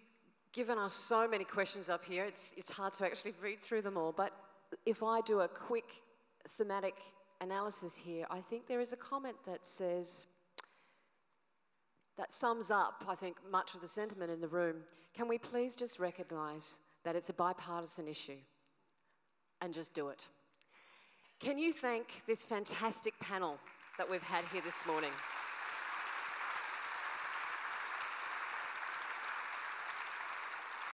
given us so many questions up here, it's, it's hard to actually read through them all. But if I do a quick thematic analysis here, I think there is a comment that says, that sums up, I think, much of the sentiment in the room. Can we please just recognise that it's a bipartisan issue and just do it? Can you thank this fantastic panel that we've had here this morning?